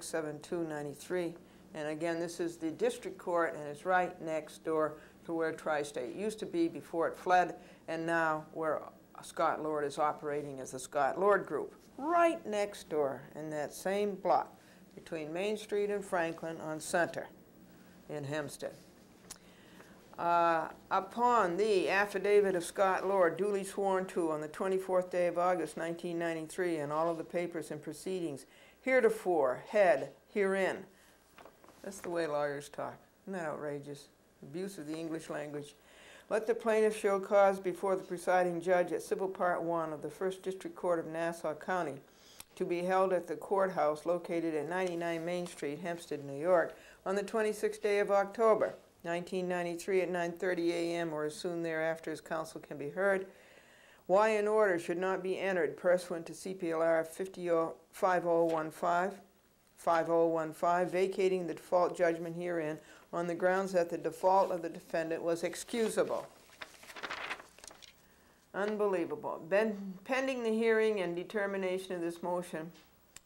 7293. And again, this is the district court, and it's right next door to where Tri-State used to be before it fled, and now where Scott Lord is operating as the Scott Lord Group. Right next door in that same block between Main Street and Franklin on Center in Hempstead. Uh, upon the affidavit of Scott Lord, duly sworn to on the 24th day of August 1993, and all of the papers and proceedings heretofore, head, herein. That's the way lawyers talk. Isn't that outrageous? Abuse of the English language. Let the plaintiff show cause before the presiding judge at Civil Part 1 of the First District Court of Nassau County to be held at the courthouse located at 99 Main Street, Hempstead, New York, on the 26th day of October, 1993 at 9.30 a.m. or as soon thereafter as counsel can be heard. Why an order should not be entered pursuant to CPLR 5015, 5015, vacating the default judgment herein on the grounds that the default of the defendant was excusable. Unbelievable. Ben, pending the hearing and determination of this motion,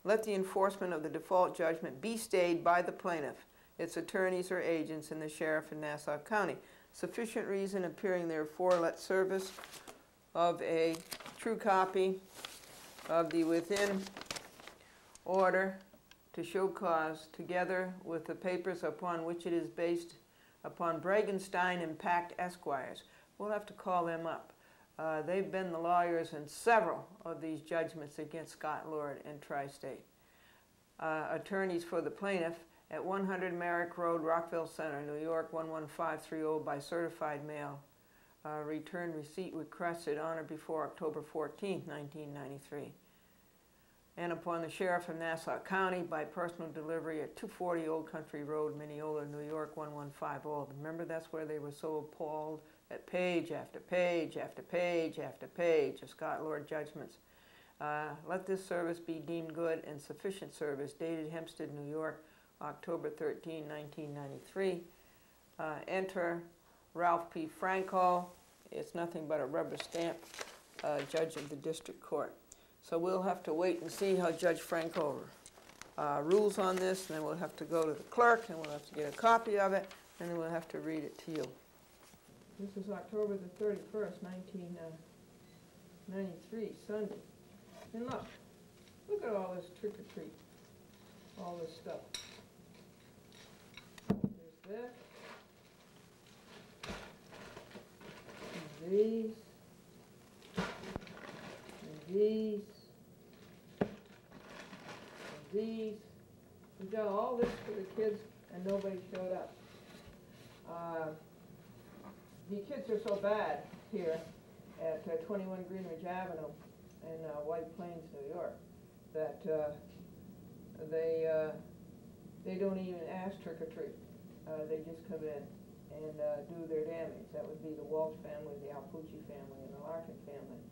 let the enforcement of the default judgment be stayed by the plaintiff, its attorneys or agents, and the sheriff in Nassau County. Sufficient reason appearing therefore, let service of a true copy of the within order to show cause together with the papers upon which it is based upon Bragenstein and Pact Esquires. We'll have to call them up. Uh, they've been the lawyers in several of these judgments against Scott Lord and Tri-State. Uh, attorneys for the plaintiff at 100 Merrick Road, Rockville Centre, New York 11530 by certified mail. Uh, return receipt requested on or before October 14, 1993. And upon the Sheriff of Nassau County by personal delivery at 240 Old Country Road, Mineola, New York 11550. Remember, that's where they were so appalled at page after page after page after page of Scott Lord judgments. Uh, let this service be deemed good and sufficient service, dated Hempstead, New York, October 13, 1993. Uh, enter Ralph P. Franco. It's nothing but a rubber stamp, uh, judge of the district court. So we'll have to wait and see how Judge Franco uh, rules on this, and then we'll have to go to the clerk, and we'll have to get a copy of it, and then we'll have to read it to you. This is October the 31st, 1993, Sunday. And look, look at all this trick or treat, all this stuff. There's that. And these. And these. And these. We got all this for the kids and nobody showed up. Uh, the kids are so bad here at uh, 21 Greenwich Avenue in uh, White Plains, New York, that uh, they uh, they don't even ask trick or treat. Uh, they just come in and uh, do their damage. That would be the Walsh family, the Alpucci family, and the Larkin family.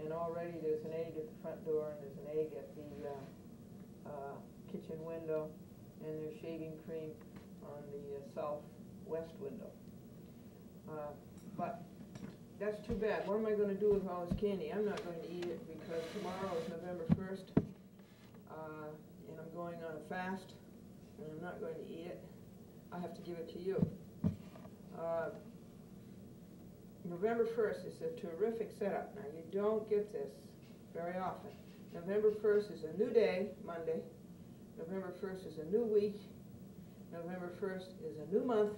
And already there's an egg at the front door and there's an egg at the kitchen window, and there's shaving cream on the southwest window. Uh, but that's too bad. What am I going to do with all this candy? I'm not going to eat it because tomorrow is November 1st, uh, and I'm going on a fast, and I'm not going to eat it. I have to give it to you. Uh, November 1st is a terrific setup. Now, you don't get this very often. November 1st is a new day, Monday. November 1st is a new week. November 1st is a new month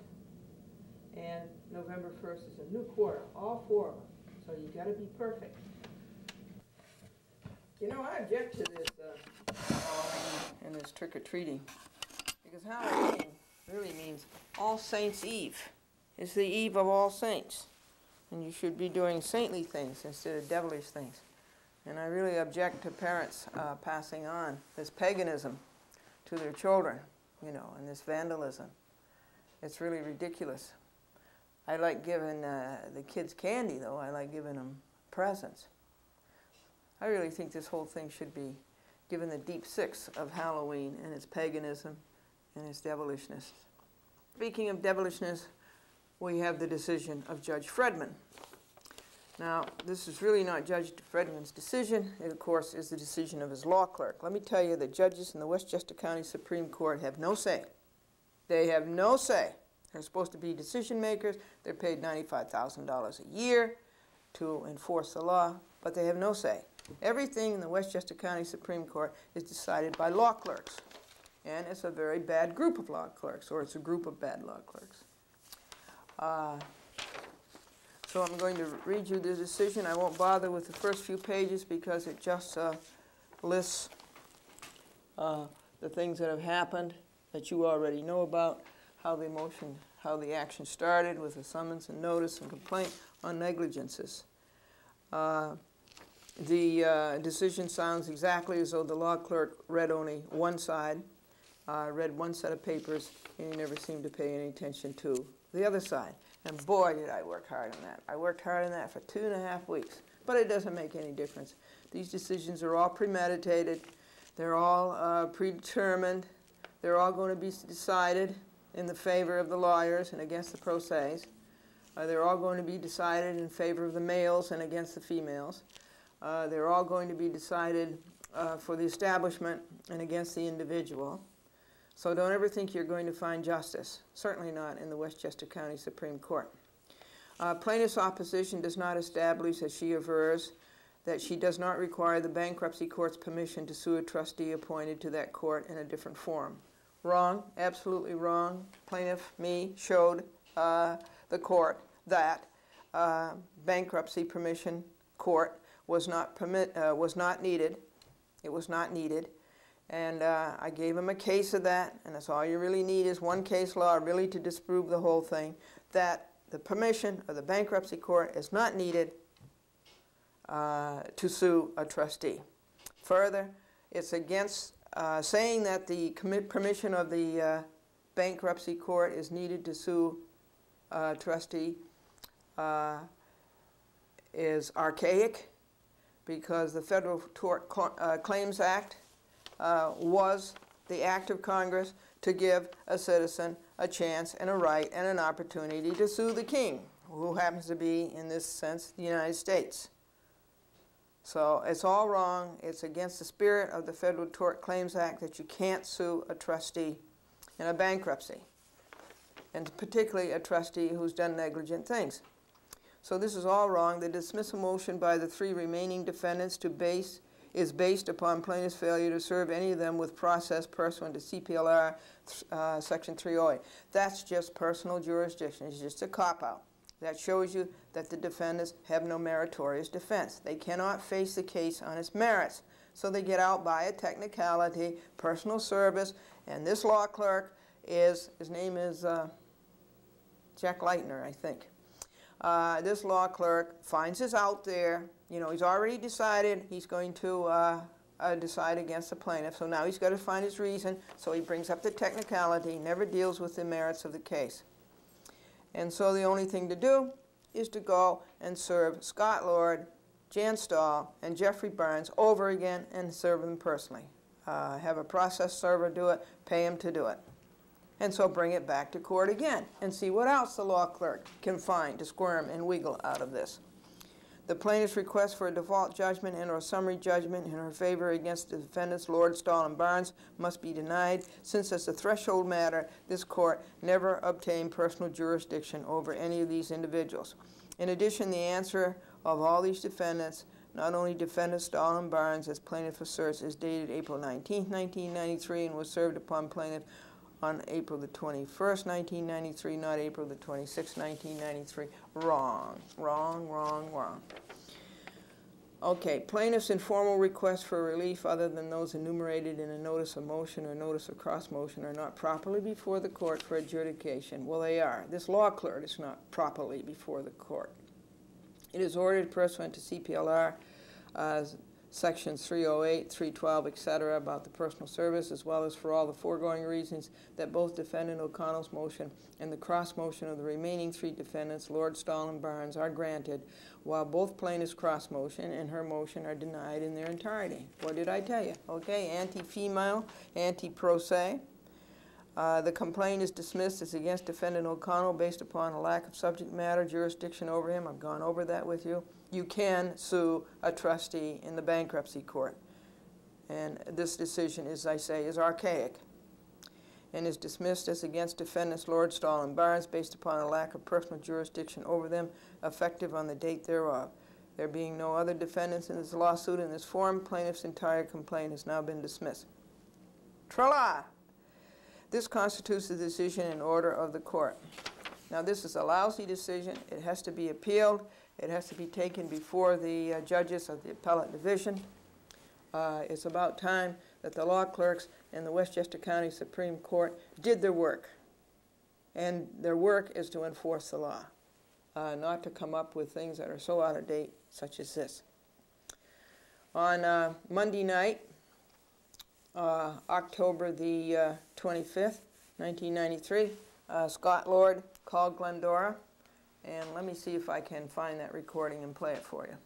and November 1st is a new quarter, all four of them. So you got to be perfect. You know, I object to this uh, Halloween and this trick-or-treating because Halloween really means All Saints' Eve. It's the eve of All Saints. And you should be doing saintly things instead of devilish things. And I really object to parents uh, passing on this paganism to their children, you know, and this vandalism. It's really ridiculous. I like giving uh, the kids candy, though. I like giving them presents. I really think this whole thing should be given the deep six of Halloween and its paganism and its devilishness. Speaking of devilishness, we have the decision of Judge Fredman. Now, this is really not Judge Fredman's decision. It, of course, is the decision of his law clerk. Let me tell you, the judges in the Westchester County Supreme Court have no say. They have no say. They're supposed to be decision makers. They're paid $95,000 a year to enforce the law, but they have no say. Everything in the Westchester County Supreme Court is decided by law clerks. And it's a very bad group of law clerks, or it's a group of bad law clerks. Uh, so I'm going to read you the decision. I won't bother with the first few pages because it just uh, lists uh, the things that have happened that you already know about, how the motion, how the action started with a summons and notice and complaint on negligences. Uh, the uh, decision sounds exactly as though the law clerk read only one side, uh, read one set of papers, and he never seemed to pay any attention to the other side. And boy, did I work hard on that. I worked hard on that for two and a half weeks. But it doesn't make any difference. These decisions are all premeditated. They're all uh, predetermined. They're all going to be decided in the favor of the lawyers and against the pro se's. Uh, they're all going to be decided in favor of the males and against the females. Uh, they're all going to be decided uh, for the establishment and against the individual. So don't ever think you're going to find justice, certainly not in the Westchester County Supreme Court. Uh, plaintiff's opposition does not establish, as she avers, that she does not require the bankruptcy court's permission to sue a trustee appointed to that court in a different form. Wrong, absolutely wrong. Plaintiff, me, showed uh, the court that uh, bankruptcy permission court was not permit uh, was not needed. It was not needed, and uh, I gave him a case of that. And that's all you really need is one case law, really, to disprove the whole thing. That the permission of the bankruptcy court is not needed uh, to sue a trustee. Further, it's against uh, saying that the permission of the uh, bankruptcy court is needed to sue a trustee uh, is archaic because the Federal Tort uh, Claims Act uh, was the act of Congress to give a citizen a chance and a right and an opportunity to sue the king, who happens to be, in this sense, the United States. So it's all wrong. It's against the spirit of the Federal Tort Claims Act that you can't sue a trustee in a bankruptcy, and particularly a trustee who's done negligent things. So this is all wrong. The dismissal motion by the three remaining defendants to base is based upon plaintiff's failure to serve any of them with process pursuant to CPLR uh, Section 308. That's just personal jurisdiction. It's just a cop-out. That shows you that the defendants have no meritorious defense. They cannot face the case on its merits. So they get out by a technicality, personal service, and this law clerk is, his name is uh, Jack Leitner, I think. Uh, this law clerk finds this out there. You know, he's already decided he's going to uh, uh, decide against the plaintiff. So now he's got to find his reason. So he brings up the technicality, never deals with the merits of the case. And so the only thing to do is to go and serve Scott Lord, Jan Stahl, and Jeffrey Barnes over again and serve them personally. Uh, have a process server do it, pay him to do it. And so bring it back to court again and see what else the law clerk can find to squirm and wiggle out of this. The plaintiff's request for a default judgment and or summary judgment in her favor against the defendants Lord, Stahl, and Barnes must be denied since as a threshold matter, this court never obtained personal jurisdiction over any of these individuals. In addition, the answer of all these defendants, not only defendant Stahl and Barnes, as plaintiff asserts, is dated April 19, 1993 and was served upon plaintiff on April the 21st, 1993, not April the 26th, 1993. Wrong, wrong, wrong, wrong. Okay, plaintiff's informal requests for relief other than those enumerated in a notice of motion or notice of cross motion are not properly before the court for adjudication. Well, they are. This law clerk is not properly before the court. It is ordered pursuant to CPLR uh, sections 308, 312, etc., about the personal service, as well as for all the foregoing reasons that both defendant O'Connell's motion and the cross motion of the remaining three defendants, Lord, Stahl, and Barnes, are granted, while both plaintiffs' cross motion and her motion are denied in their entirety. What did I tell you? Okay, anti-female, anti-pro se. Uh, the complaint is dismissed as against defendant O'Connell based upon a lack of subject matter jurisdiction over him. I've gone over that with you. You can sue a trustee in the bankruptcy court. And this decision, as I say, is archaic and is dismissed as against defendants Lord, Stahl and Barnes based upon a lack of personal jurisdiction over them effective on the date thereof. There being no other defendants in this lawsuit in this form, plaintiff's entire complaint has now been dismissed. Trala! This constitutes the decision in order of the court. Now, this is a lousy decision. It has to be appealed. It has to be taken before the uh, judges of the appellate division. Uh, it's about time that the law clerks in the Westchester County Supreme Court did their work. And their work is to enforce the law, uh, not to come up with things that are so out of date, such as this. On uh, Monday night, uh, October the uh, 25th, 1993. Uh, Scott Lord called Glendora, and let me see if I can find that recording and play it for you.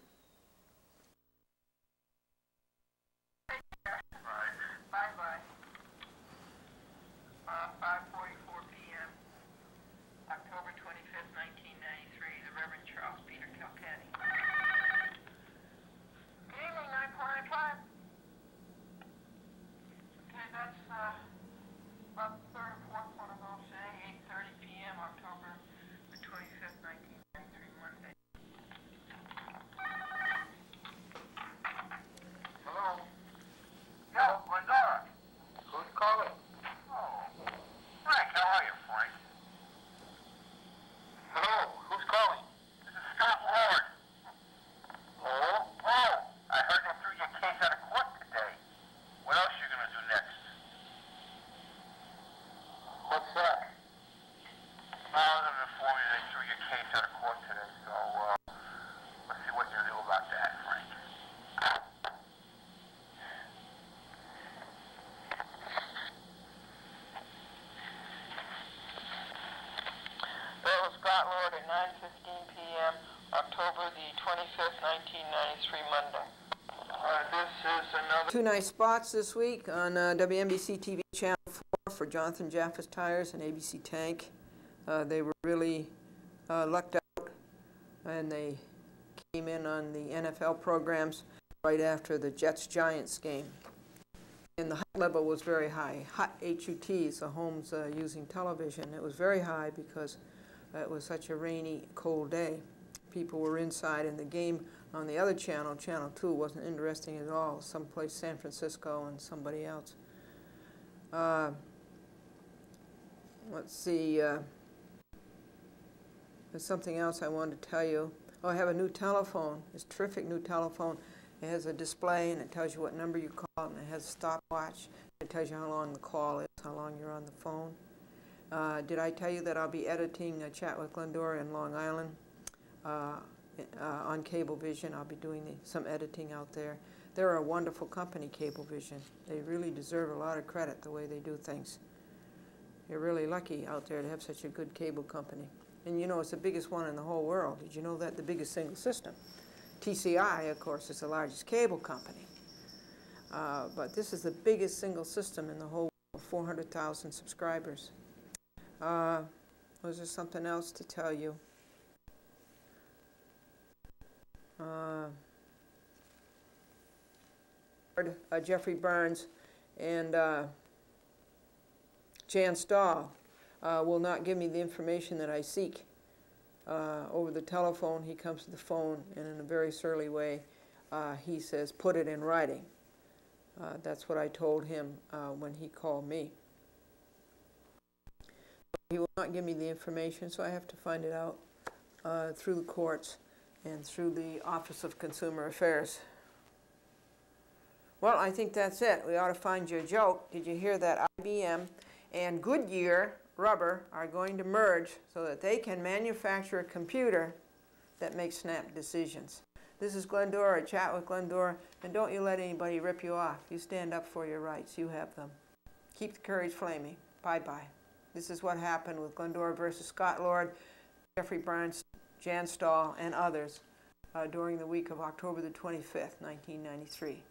Two nice spots this week on uh, WNBC TV Channel 4 for Jonathan Jaffes Tires and ABC Tank. Uh, they were really uh, lucked out and they came in on the NFL programs right after the Jets-Giants game. And the HUT level was very high. Hot HUTs, the homes uh, using television, it was very high because it was such a rainy, cold day. People were inside and the game on the other channel, Channel 2, wasn't interesting at all. Someplace San Francisco and somebody else. Uh, let's see. Uh, there's something else I wanted to tell you. Oh, I have a new telephone. It's a terrific new telephone. It has a display and it tells you what number you call and it has a stopwatch. It tells you how long the call is, how long you're on the phone. Uh, did I tell you that I'll be editing a chat with Glendora in Long Island? Uh, uh, on Cablevision. I'll be doing the, some editing out there. They're a wonderful company, Cablevision. They really deserve a lot of credit the way they do things. You're really lucky out there to have such a good cable company. And you know, it's the biggest one in the whole world. Did you know that? The biggest single system. TCI, of course, is the largest cable company. Uh, but this is the biggest single system in the whole world, 400,000 subscribers. Uh, was there something else to tell you? uh, uh, Jeffrey Barnes and uh, Jan Stahl uh, will not give me the information that I seek. Uh, over the telephone, he comes to the phone and in a very surly way, uh, he says, put it in writing. that's what I told him when he called me. He will not give me the information, so I have to find it out uh, through the courts and through the Office of Consumer Affairs. Well, I think that's it. We ought to find you a joke. Did you hear that IBM and Goodyear rubber are going to merge so that they can manufacture a computer that makes snap decisions? This is Glendora, a chat with Glendora, and don't you let anybody rip you off. You stand up for your rights. You have them. Keep the courage flaming. Bye-bye. This is what happened with Glendora versus Scott Lord, Jeffrey Burns, Jan Stahl, and others uh, during the week of October the 25th, 1993.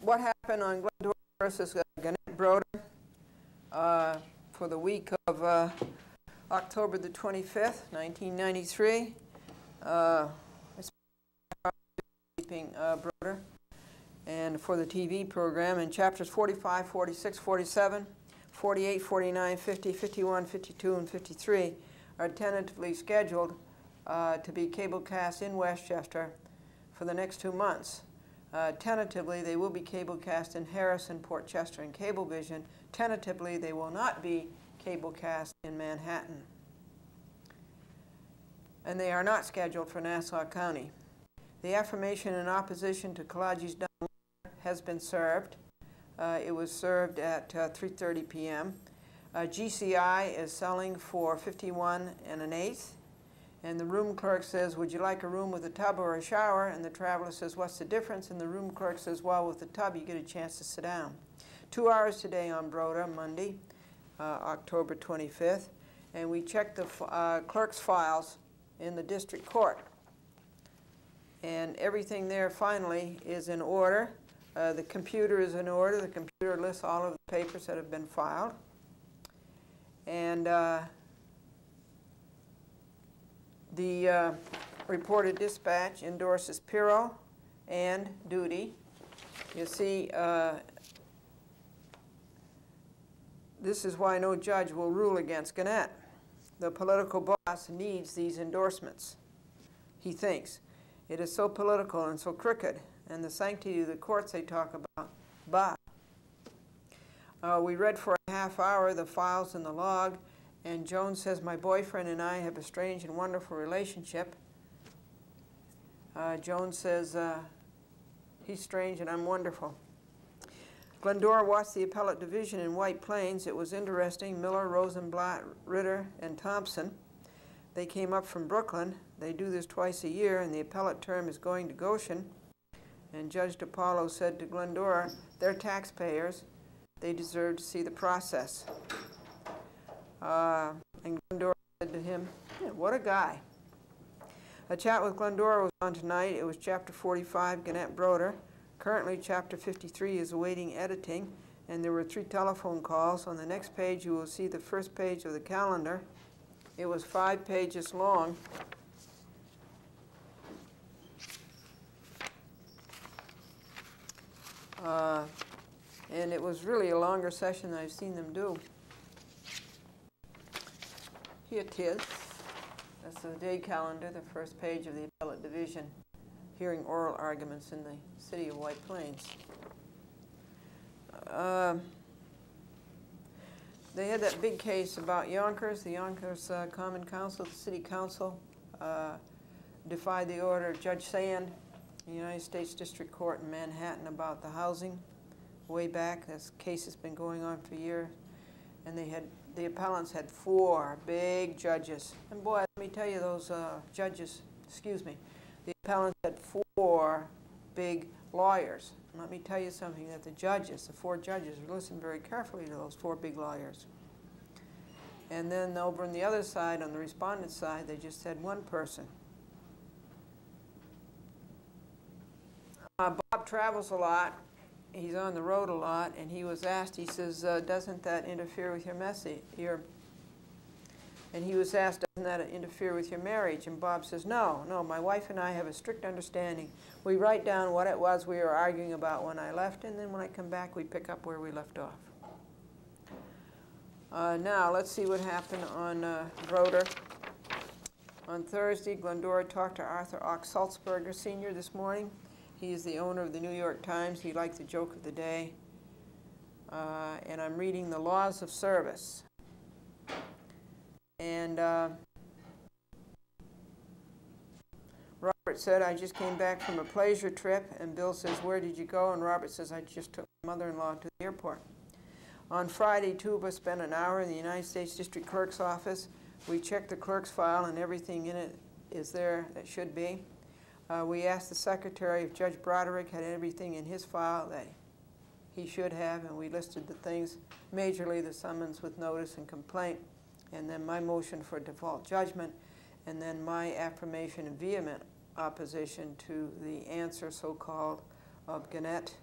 What happened on Glendora versus uh, Gannett Broder uh, for the week of uh, October the 25th, 1993. Uh, uh, Broder and for the TV program in chapters 45, 46, 47, 48, 49, 50, 51, 52, and 53 are tentatively scheduled uh, to be cablecast in Westchester for the next two months. Uh, tentatively, they will be cablecast in Harrison, Port Chester, and Cablevision. Tentatively, they will not be cablecast in Manhattan. And they are not scheduled for Nassau County. The affirmation in opposition to Kalaji's has been served. Uh, it was served at 3.30 uh, p.m. Uh, GCI is selling for 51 and an eighth. And the room clerk says, would you like a room with a tub or a shower? And the traveler says, what's the difference? And the room clerk says, well, with the tub, you get a chance to sit down. Two hours today on Broder, Monday, October 25th. And we checked the uh, clerk's files in the district court. And everything there finally is in order. Uh, the computer is in order. The computer lists all of the papers that have been filed. And uh, the uh, Reporter Dispatch endorses Pirro and Duty. You see, uh, this is why no judge will rule against Gannett. The political boss needs these endorsements, he thinks. It is so political and so crooked and the sanctity of the courts they talk about. But uh, we read for a half hour the files in the log, and Jones says, My boyfriend and I have a strange and wonderful relationship. Uh, Jones says, uh, He's strange and I'm wonderful. Glendora watched the appellate division in White Plains. It was interesting. Miller, Rosenblatt, Ritter, and Thompson. They came up from Brooklyn. They do this twice a year, and the appellate term is going to Goshen. And Judge DiPaolo said to Glendora, they're taxpayers. They deserve to see the process. Uh, and Glendora said to him, yeah, what a guy. A chat with Glendora was on tonight. It was chapter 45, Gannett Broder. Currently, chapter 53 is awaiting editing, and there were three telephone calls. On the next page, you will see the first page of the calendar. It was five pages long. Uh, and it was really a longer session than I've seen them do. Here it is. That's the day calendar, the first page of the appellate division, hearing oral arguments in the city of White Plains. Uh, they had that big case about Yonkers. The Yonkers uh, Common Council, the City Council, uh, defied the order of Judge Sand the United States District Court in Manhattan about the housing way back. This case has been going on for years. And they had, the appellants had four big judges. And boy, let me tell you, those uh, judges, excuse me, the appellants had four big lawyers. Let me tell you something, that the judges, the four judges, listened very carefully to those four big lawyers. And then over on the other side, on the respondent side, they just had one person. Uh, Bob travels a lot. He's on the road a lot, and he was asked, he says, uh, doesn't that interfere with your message? Your, and he was asked, doesn't that interfere with your marriage? And Bob says, no, no, my wife and I have a strict understanding. We write down what it was we were arguing about when I left, and then when I come back, we pick up where we left off. Uh, now, let's see what happened on uh, Broder. On Thursday, Glendora talked to Arthur Ochs Sulzberger Sr. this morning. He is the owner of the New York Times. He liked the joke of the day. Uh, and I'm reading The Laws of Service. And uh, Robert said, I just came back from a pleasure trip. And Bill says, where did you go? And Robert says, I just took my mother-in-law to the airport. On Friday, two of us spent an hour in the United States District Clerk's office. We checked the clerk's file and everything in it is there that should be. Uh, we asked the secretary if Judge Broderick had everything in his file that he should have, and we listed the things, majorly the summons with notice and complaint, and then my motion for default judgment, and then my affirmation and vehement opposition to the answer, so-called, of Gannett.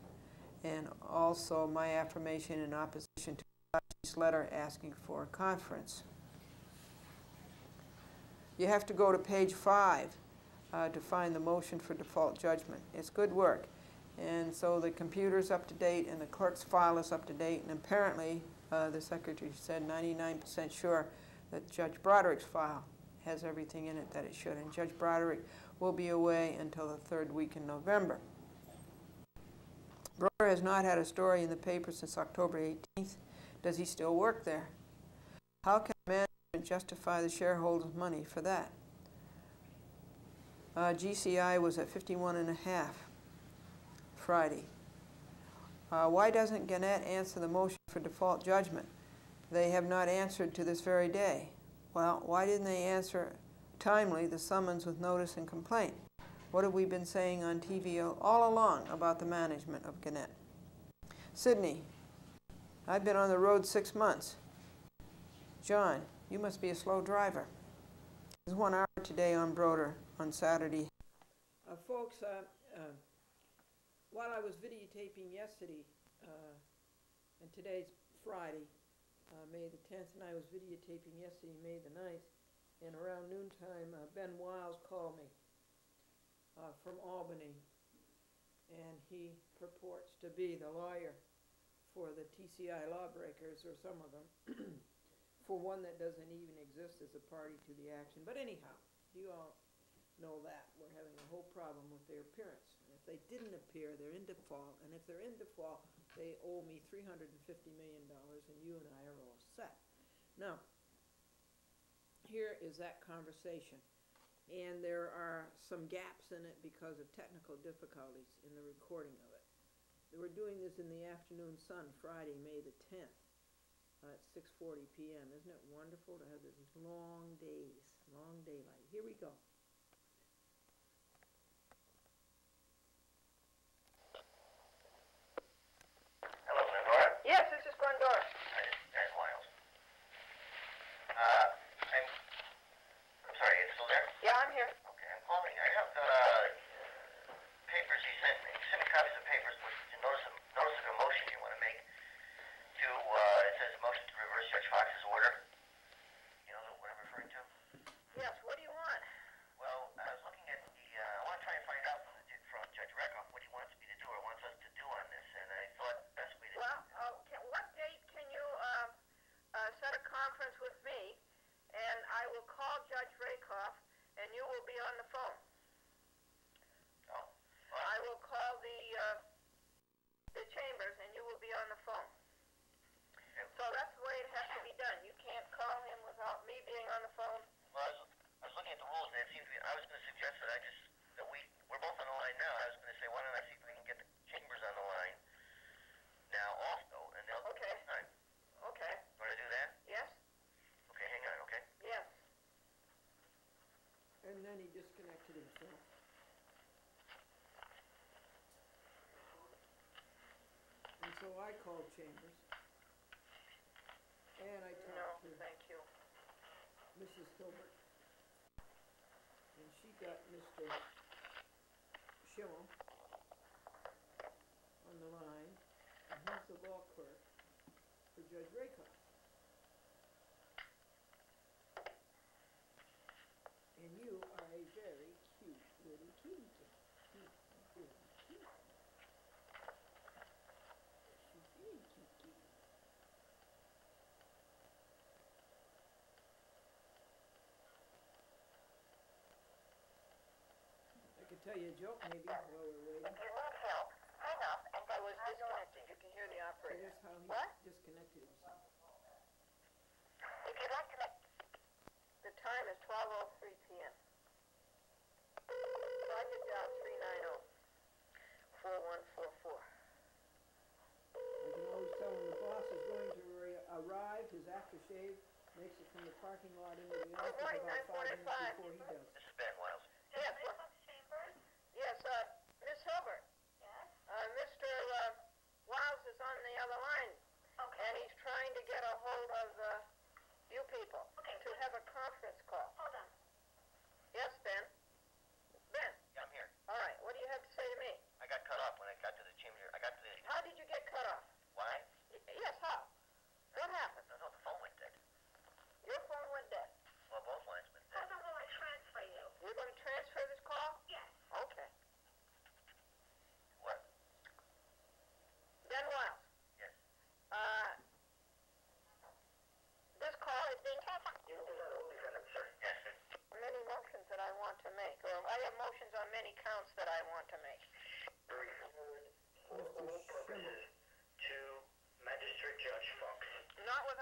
and also my affirmation and opposition to Kachi's letter asking for a conference. You have to go to page five uh, to find the motion for default judgment. It's good work. And so the computer's up to date and the clerk's file is up to date, and apparently, uh, the secretary said 99% sure that Judge Broderick's file has everything in it that it should. And Judge Broderick will be away until the third week in November. Broder has not had a story in the paper since October 18th. Does he still work there? How can management justify the shareholders' money for that? Uh, GCI was at 51 and a half Friday. Uh, why doesn't Gannett answer the motion for default judgment? They have not answered to this very day. Well, why didn't they answer timely the summons with notice and complaint? What have we been saying on TV all along about the management of Gannett? Sydney, I've been on the road six months. John, you must be a slow driver. It's one hour today on Broder on Saturday. Uh, folks, uh, uh, while I was videotaping yesterday, uh, and today's Friday, May the 10th, and I was videotaping yesterday, May the 9th, and around noontime, uh, Ben Wiles called me uh, from Albany, and he purports to be the lawyer for the TCI lawbreakers, or some of them, for one that doesn't even exist as a party to the action. But anyhow, you all know that. We're having a whole problem with their appearance. And if they didn't appear, they're in default, and if they're in default, they owe me three hundred and fifty million dollars, and you and I are all Now, here is that conversation. And there are some gaps in it because of technical difficulties in the recording of it. We're doing this in the afternoon sun, Friday, May the tenth, uh, at six forty PM. Isn't it wonderful to have these long days, long daylight? Here we go. Hello, Glendora. Yes, this is Glendora. Hi, this is Ed Wiles. Uh, I'm, I'm sorry, you still there? Yeah, I'm here. Okay, I'm calling. I have, uh, papers he sent me. He sent me copies of papers with the notice of, notice of a motion you want to make to, uh, it says motion to reverse Judge Fox's order. You know what I'm referring to? Yes, what do you want? Well, I was looking at the, uh, I want to try and find out from, the, from Judge Rakoff what he wants me to do or wants us to do on this, and I thought best way to Well, uh, can, what date can you, um, uh, set a conference with me, and I will call Judge Rakoff, and you will be on the phone. Oh, I will call the, uh, the chambers, and you will be on the phone. So that's the way it has to be done. You can't call him without me being on the phone. Well, I was, I was looking at the rules, and it seemed to be, I was going to suggest that I just, that we, we're both on the line now. I was going to say, why don't I see if we can get the chambers on the line now also, and they'll. Okay. All right. Okay, Want to do that? yes, Okay, hang on, okay? yes. And then he disconnected himself. And so I called Chambers. And I No, talked to thank you. Mrs. Hilbert. And she got Mr. Schillel on the line, and he's the law clerk for Judge Rakoff. And you are a very cute little kitty cat. Cute, little cute. She's very cute kitty. I could tell you a joke maybe while we're waiting. If you want help, hang up, and I was disconnected. You can hear the So operator. here's how he What? disconnected himself. If you'd like to make, the time is twelve oh three PM. Roger dial three nine oh four one four four. I can always tell when the boss is going to arri- arrive, his aftershave makes it from the parking lot into the office morning, about five minutes before he does. This is Ben Wiles. Yes, well- yes, uh, Miss Hilbert. Yes? Uh, Mr. uh, Wiles is on the other line. Okay. And he's trying to get a hold of, uh, you people. Okay. To have a conference call. Hold on. Yes, Ben? Ben, Yeah, I'm here. all right, what do you have to say to me? I got cut off when I got to the chamber. I got to the, How did you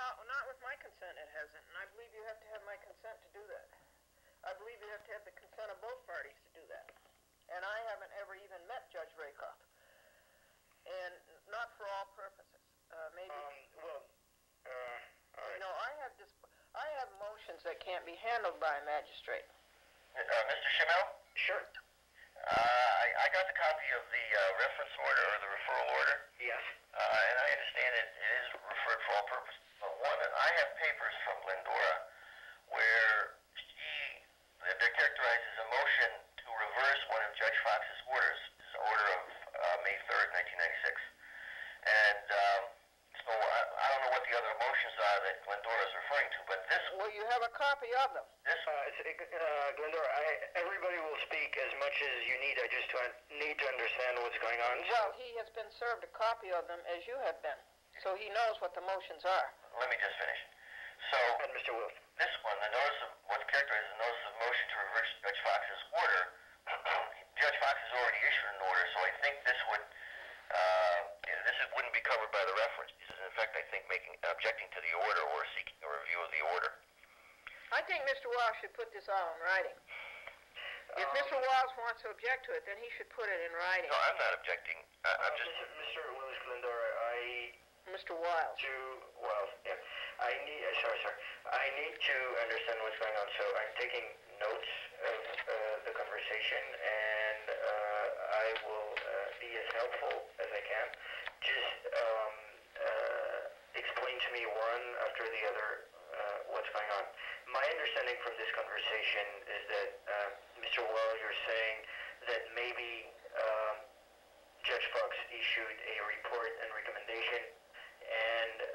Not, not with my consent, it hasn't, and I believe you have to have my consent to do that. I believe you have to have the consent of both parties to do that. And I haven't ever even met Judge Rakoff. And not for all purposes. Uh, maybe, Um, well, uh, all you know, I have dis- I have motions that can't be handled by a magistrate. Uh, Mr. Schimmel? Sure. Uh, I, I got the copy of the, uh, reference order, or the referral order, Yes. uh, and I understand it, it is referred for all purposes. But one, I have papers from Glendora where she, they're characterized as a motion to reverse one of Judge Fox's orders, his order of, uh, May third, nineteen ninety-six. And, um, so I, I don't know what the other motions are that Glendora is referring to, but this, Well, you have a copy of them. this Uh, it's, uh, Glendora, I, everybody will speak as much as you need. I just uh, need to understand what's going on. Well, he has been served a copy of them as you have been. So he knows what the motions are. Let me just finish. So, And Mr. Wolf. this one, the notice of, what's characterized as a notice of motion to reverse Judge Fox's order, Judge Fox has already issued an order, so I think this would, uh, this is- wouldn't be covered by the reference. This is in fact, I think, making, objecting to the order or seeking a review of the order. I think Mr. Walsh should put this all in writing. If Mr. Walsh wants to object to it, then he should put it in writing. No, I'm not objecting, I, I'm just, Mr. Willis Glendora, I Mr. Wiles. to, well, yeah, I need, uh, sorry, sorry. I need to understand what's going on, so I'm taking notes of uh, the conversation, and uh, I will uh, be as helpful as I can. Just um, uh, explain to me one after the other uh, what's going on. My understanding from this conversation is that, Mr. Well, you're saying that maybe um, Judge Fox issued a report and recommendation,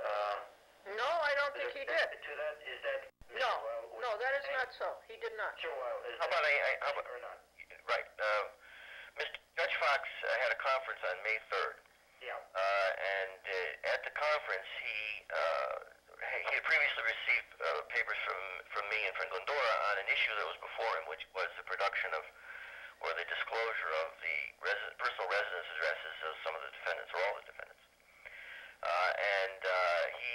and uh, No, I don't think he did. To that, is that No, no, that is not so. He did not. Mr. Weil, how about I, I, how about, or not? right, uh, Mr. Judge Fox uh, had a conference on May third. Yeah. Uh, and uh, at the conference, he uh, he had previously received uh, papers from from me and from Glendora on an issue that was before him, which was the production of or the disclosure of the resi- personal residence addresses of some of the defendants or all the defendants. Uh, and uh, he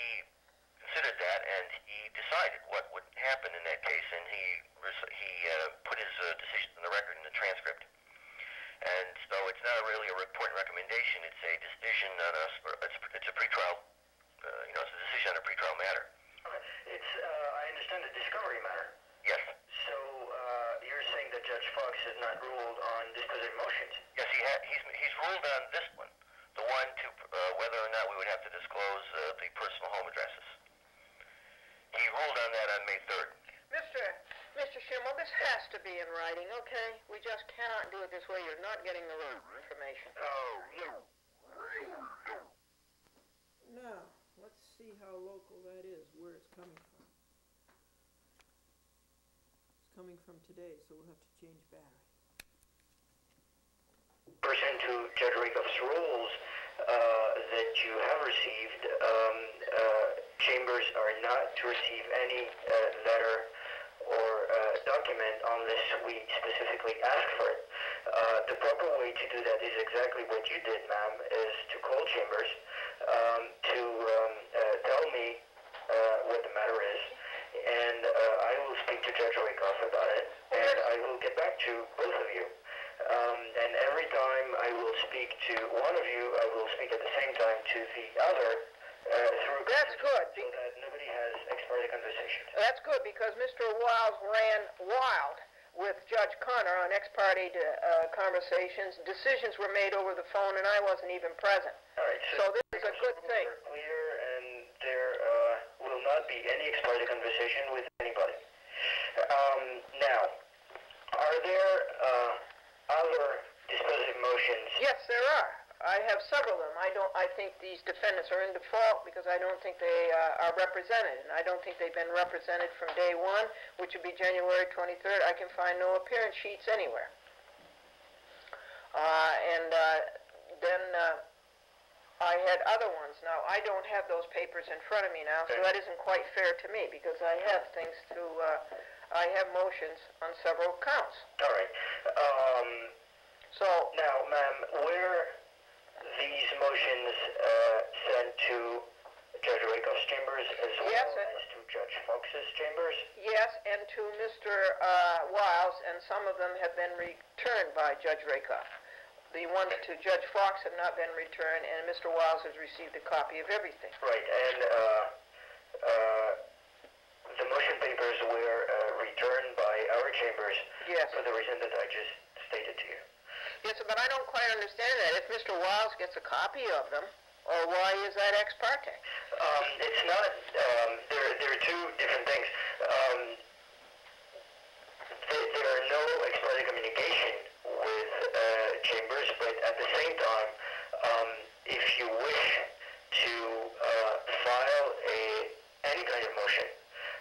considered that, and he decided what would happen in that case, and he he uh, put his uh, decision in the record in the transcript. And so it's not really a report and recommendation, it's a decision on a, it's, it's a pretrial, uh, you know, it's a decision on a pretrial matter. Okay. It's, uh, I understand the discovery matter. Yes, So, uh, you're saying that Judge Fox has not ruled on dispositive motions? yes, he had, he's, he's ruled on this one, the one to, uh, whether or not we would have to disclose, uh, the personal home addresses. He ruled on that on May third. Mr. Mr. Schimmel, this has to be in writing, okay? We just cannot do it this way. You're not getting the right information. Oh, no. Now, let's see how local that is, where it's coming from. It's coming from today, so we'll have to change battery. Pursuant to Judge Rakoff's rules uh, that you have received, um, uh, chambers are not to receive any uh, letter or uh, document unless we specifically ask for it. The proper way to do that is exactly what you did, ma'am, is to call chambers um, to um, tell me what the matter is, and I will speak to Judge Rakoff about it, and I will get back to both of you. Um, and every time I will speak to one of you, I will speak at the same time to the other uh, through That's good. so that nobody has ex parte conversations. That's good because Mr. Wiles ran wild with Judge Connor on ex parte uh, conversations. Decisions were made over the phone, and I wasn't even present. All right, So this is a good thing. Clear, and there uh, will not be any ex parte conversation with anybody. Um, now, are there uh, other dispositive motions? Yes, there are. I have several of them. I don't. I think these defendants are in default because I don't think they uh, are represented, and I don't think they've been represented from day one, which would be January 23rd. I can find no appearance sheets anywhere. Uh, and uh, then uh, I had other ones. Now I don't have those papers in front of me now, so that isn't quite fair to me because I have things to. I have motions on several counts. All right. Um, So now, ma'am, were these motions uh, sent to Judge Rakoff's chambers as Yes, well as to Judge Fox's chambers? Yes, and to Mr. uh, Wiles, and some of them have been returned by Judge Rakoff. The ones to Judge Fox have not been returned, and Mr. Wiles has received a copy of everything. Right, and uh, uh, the motion papers were uh, returned by our chambers Yes. for the reason that I just stated to you. Yes, but I don't quite understand that. If Mr. Wiles gets a copy of them, or why is that ex parte? Um, it's not. Um, there, there are two different things. Um, there, there are no ex parte communication with uh, chambers, but at the same time, um, if you wish to uh, file a any kind of motion,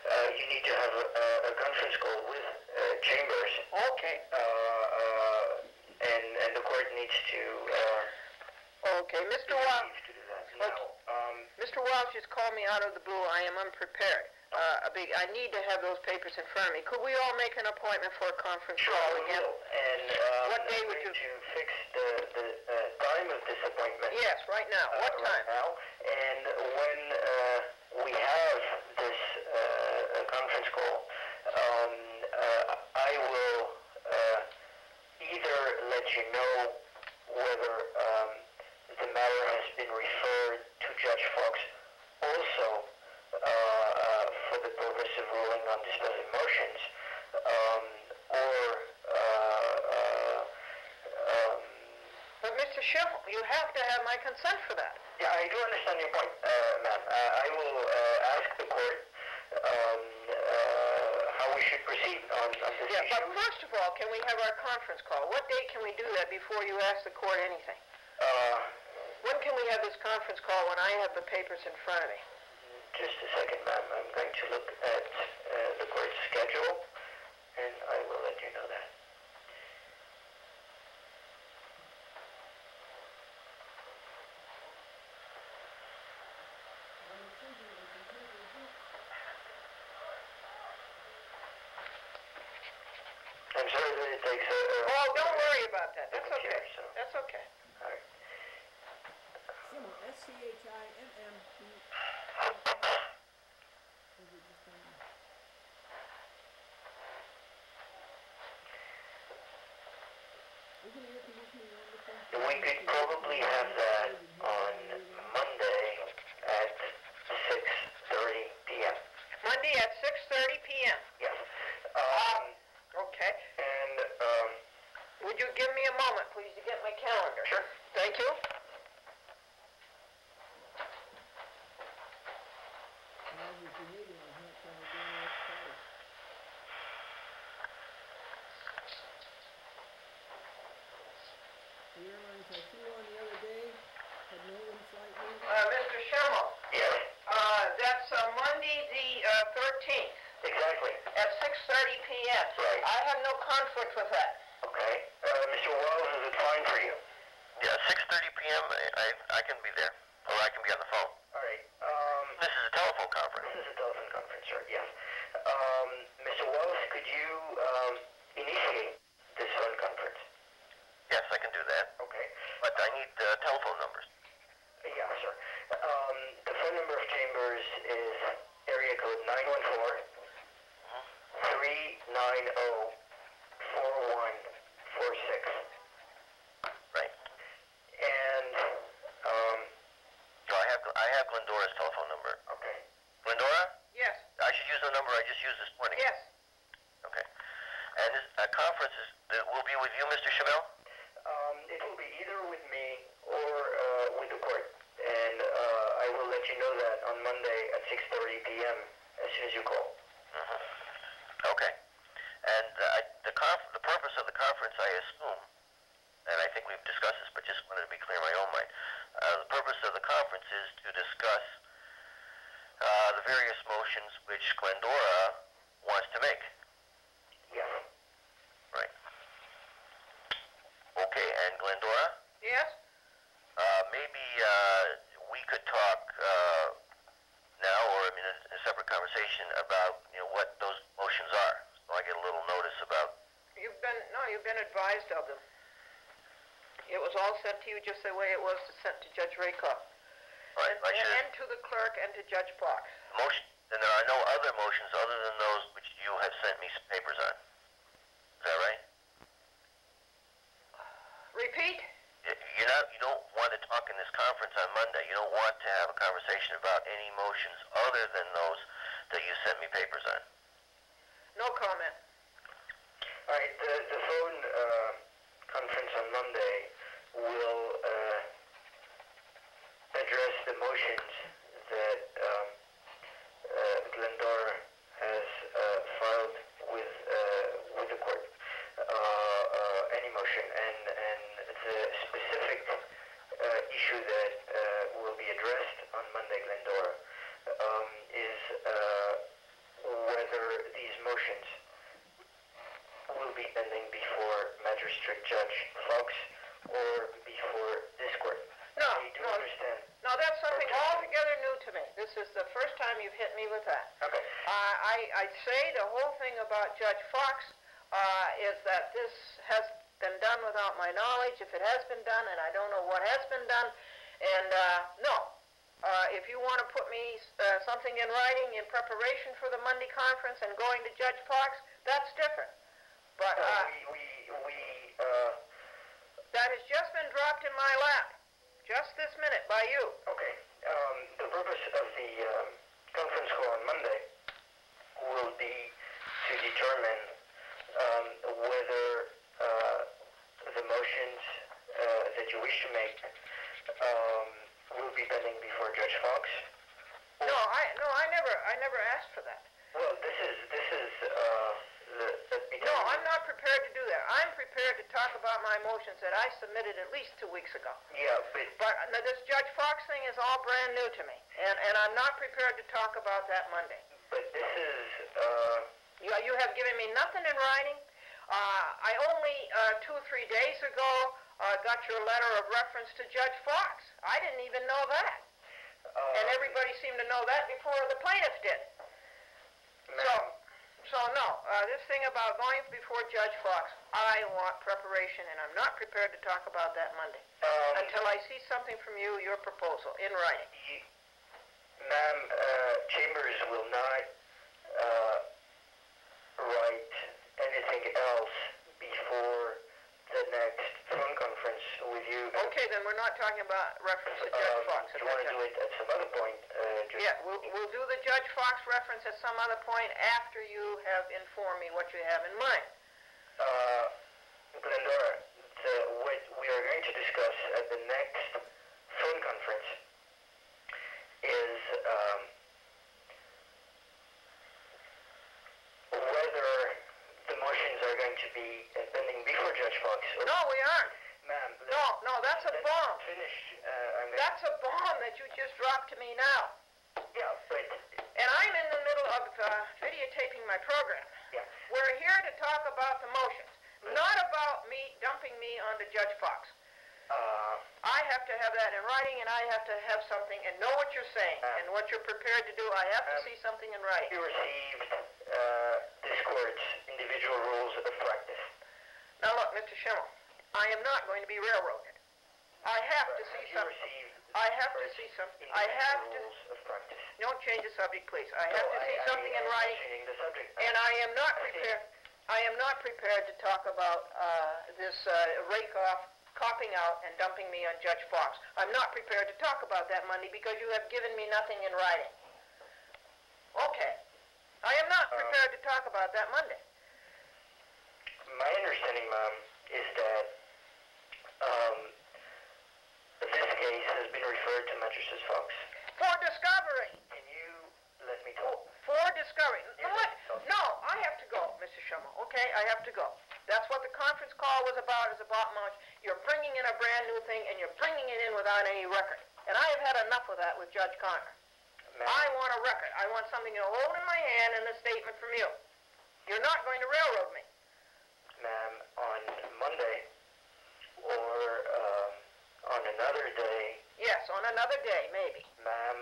uh, you need to have a, a conference call with uh, chambers, Okay, uh, uh, and and the court needs to. Uh, okay. Mr. Wiles, needs to do that. Now, um, Mr. Wiles just called me out of the blue. I am unprepared. Uh, I need to have those papers in front of me. Could we all make an appointment for a conference Sure, call again? will. And um, What day would you- to fix the, the uh, time of this appointment. Yes, right now. uh, What Right now. And when uh, we have this uh, conference call, um, uh, I will uh, either let you know whether um, the matter has been referred to Judge Fox also uh, uh, for the purpose of ruling on disposing motions, um, or uh, uh, um, But Mr. Schiff, you have to have my consent for that. yeah, I do understand your point, uh, ma'am. Uh, I will uh, ask the court um, uh, should proceed on, this Yeah, but first of all, can we have our conference call? What date can we do that before you ask the court anything? Uh, When can we have this conference call when I have the papers in front of me? just a second, ma'am. I'm going to look at uh, the court's schedule, and I will let you know that. I'm sorry that it takes a... a Oh, don't worry about that. That's Okay, okay. so- That's okay. All right. Schimmel, S-C-H-I-M-M. Isn't air conditioning We could probably have that on Monday at 6:30 p.m. Monday at 6:30 p.m. Yes. Um, Okay. and um, Would you give me a moment, please, to get my calendar? Sure. Thank you. How's your behavior on Hunt County doing this party? The airlines I flew on the other day had no in-flight news. Uh, Mr. Schimmel, yes, uh, that's uh, Monday the uh, 13th exactly. at 6:30 p.m. Right. I have no conflict with that. Okay. Uh, Mr. Wells, is it fine for you? Yeah, 6:30 p.m. I, I I can be there, or I can be on the phone. All right. Um, This is a telephone conference. this is a telephone conference, sir. Yes. Um, Mr. Wells, could you um, initiate this phone conference? Yes, I can do that, Okay. but I need uh, telephone numbers. Yeah, sir. Um, the phone number of chambers is area code 914 390 4146. Right. And, um, So I have I have Glendora's telephone number. okay. Glendora, Yes. I should use the number I just used this morning. Yes. Okay. And this uh, conference is uh, will be with you, Mr. Schimmel. Um, it will be either with me or uh, with the court. And uh, I will let you know that on Monday at 6.30 p.m. as soon as you call. Mm-hmm. Okay. And uh, I, the conf- the purpose of the conference, I assume, and I think we've discussed this, but just wanted to be clear in my own mind. Uh, the purpose of the conference is to discuss uh, the various motions which Glendora wants to make. Yes. Right. Okay, and Glendora, Yes. uh, maybe uh, we could talk uh, now, or I mean, in a separate conversation about you know what those motions are, so I get a little notice about. You've been no, you've been advised of them. It was all sent to you just the way it was sent to Judge Rakoff. Right, and, I and to the clerk and to Judge Fox. Motion, and there are no other motions other than those which you have sent me some papers on. Is that right? Repeat? You're not, you don't want to talk in this conference on Monday. You don't want to have a conversation about any motions other than those that you sent me papers on. No comment. All right, the, the phone uh, conference on Monday will uh, address the motions that um, uh, Glendora has uh, filed with uh, with the court. Uh, uh, any motion and and the specific uh, issue that uh, will be addressed on Monday, Glendora, um, is uh, whether these motions will be pending before Magistrate Judge Fox or before this court. No, I do no. understand. Now, that's something altogether new to me. This is the first time you've hit me with that. Okay. Uh, I, I'd say the whole thing about Judge Fox uh, is that this has been done without my knowledge, if it has been done, and I don't know what has been done. And uh, no, uh, if you want to put me uh, something in writing in preparation for the Monday conference and going to Judge Fox, that's different. But Uh, uh, we, we, we, uh, that has just been dropped in my lap, just this minute, by you. okay. Um, the purpose of the um, conference call on Monday will be to determine um, whether uh, the motions uh, that you wish to make um, will be pending before Judge Fox. No, I no, I never, I never asked for that. Well, this is this is uh, the, me No, I'm not prepared to do that. I'm prepared to talk about my motions that I submitted at least two weeks ago. Yeah, but But uh, this Judge Fox thing is all brand new to me, and, and I'm not prepared to talk about that Monday. but this is uh, You, you have given me nothing in writing. Uh, I only uh, two or three days ago uh, got your letter of reference to Judge Fox. I didn't even know that, uh, and everybody seemed to know that before the plaintiff did. So, so no, uh, this thing about going before Judge Fox, I want preparation, and I'm not prepared to talk about that Monday um, until I see something from you, your proposal, in writing. ma'am, uh, Chambers will not uh, write anything else before the next phone conference with you. Okay, then we're not talking about reference to Judge Um, Fox. at you want to do it at some other point? Uh, Yeah, we'll, we'll do the Judge Fox reference at some other point after you have informed me what you have in mind. Uh, Glendora, the, what we are going to discuss at the next phone conference is um, whether are going to be uh, before Judge Fox. No, we aren't. Ma'am, No, no, that's a bomb. Finish. Uh, That's a bomb that you just dropped to me now. yeah, but And I'm in the middle of uh, videotaping my program. yeah. We're here to talk about the motions, not about me dumping me onto Judge Fox. Uh, I have to have that in writing, and I have to have something and know what you're saying and what you're prepared to do. I have to Um, see something in writing. you received uh, this individual rules of practice. Now look, Mr. Schimmel, I am not going to be railroaded. I have to see something. I have to see something. I have to. individual rules of? Don't change the subject, please. I have to see something in writing, and I am not prepared. I am not prepared to talk about uh, this uh, rake off, copping out, and dumping me on Judge Fox. I'm not prepared to talk about that Monday because you have given me nothing in writing. Okay. I am not Uh, prepared to talk about that Monday. My understanding, Mom, is that um, this case has been referred to Magistrate Fox. For discovery. Can you let me talk? For discovery. What? No, I have to go, Mr. Schimmel. Okay, I have to go. That's what the conference call was about, is about much. You're bringing in a brand new thing, and you're bringing it in without any record. And I have had enough of that with Judge Connor. I want a record. I want something to hold in my hand and a statement from you. You're not going to railroad me. Ma'am, on Monday or um, on another day, Yes, on another day, maybe. ma'am,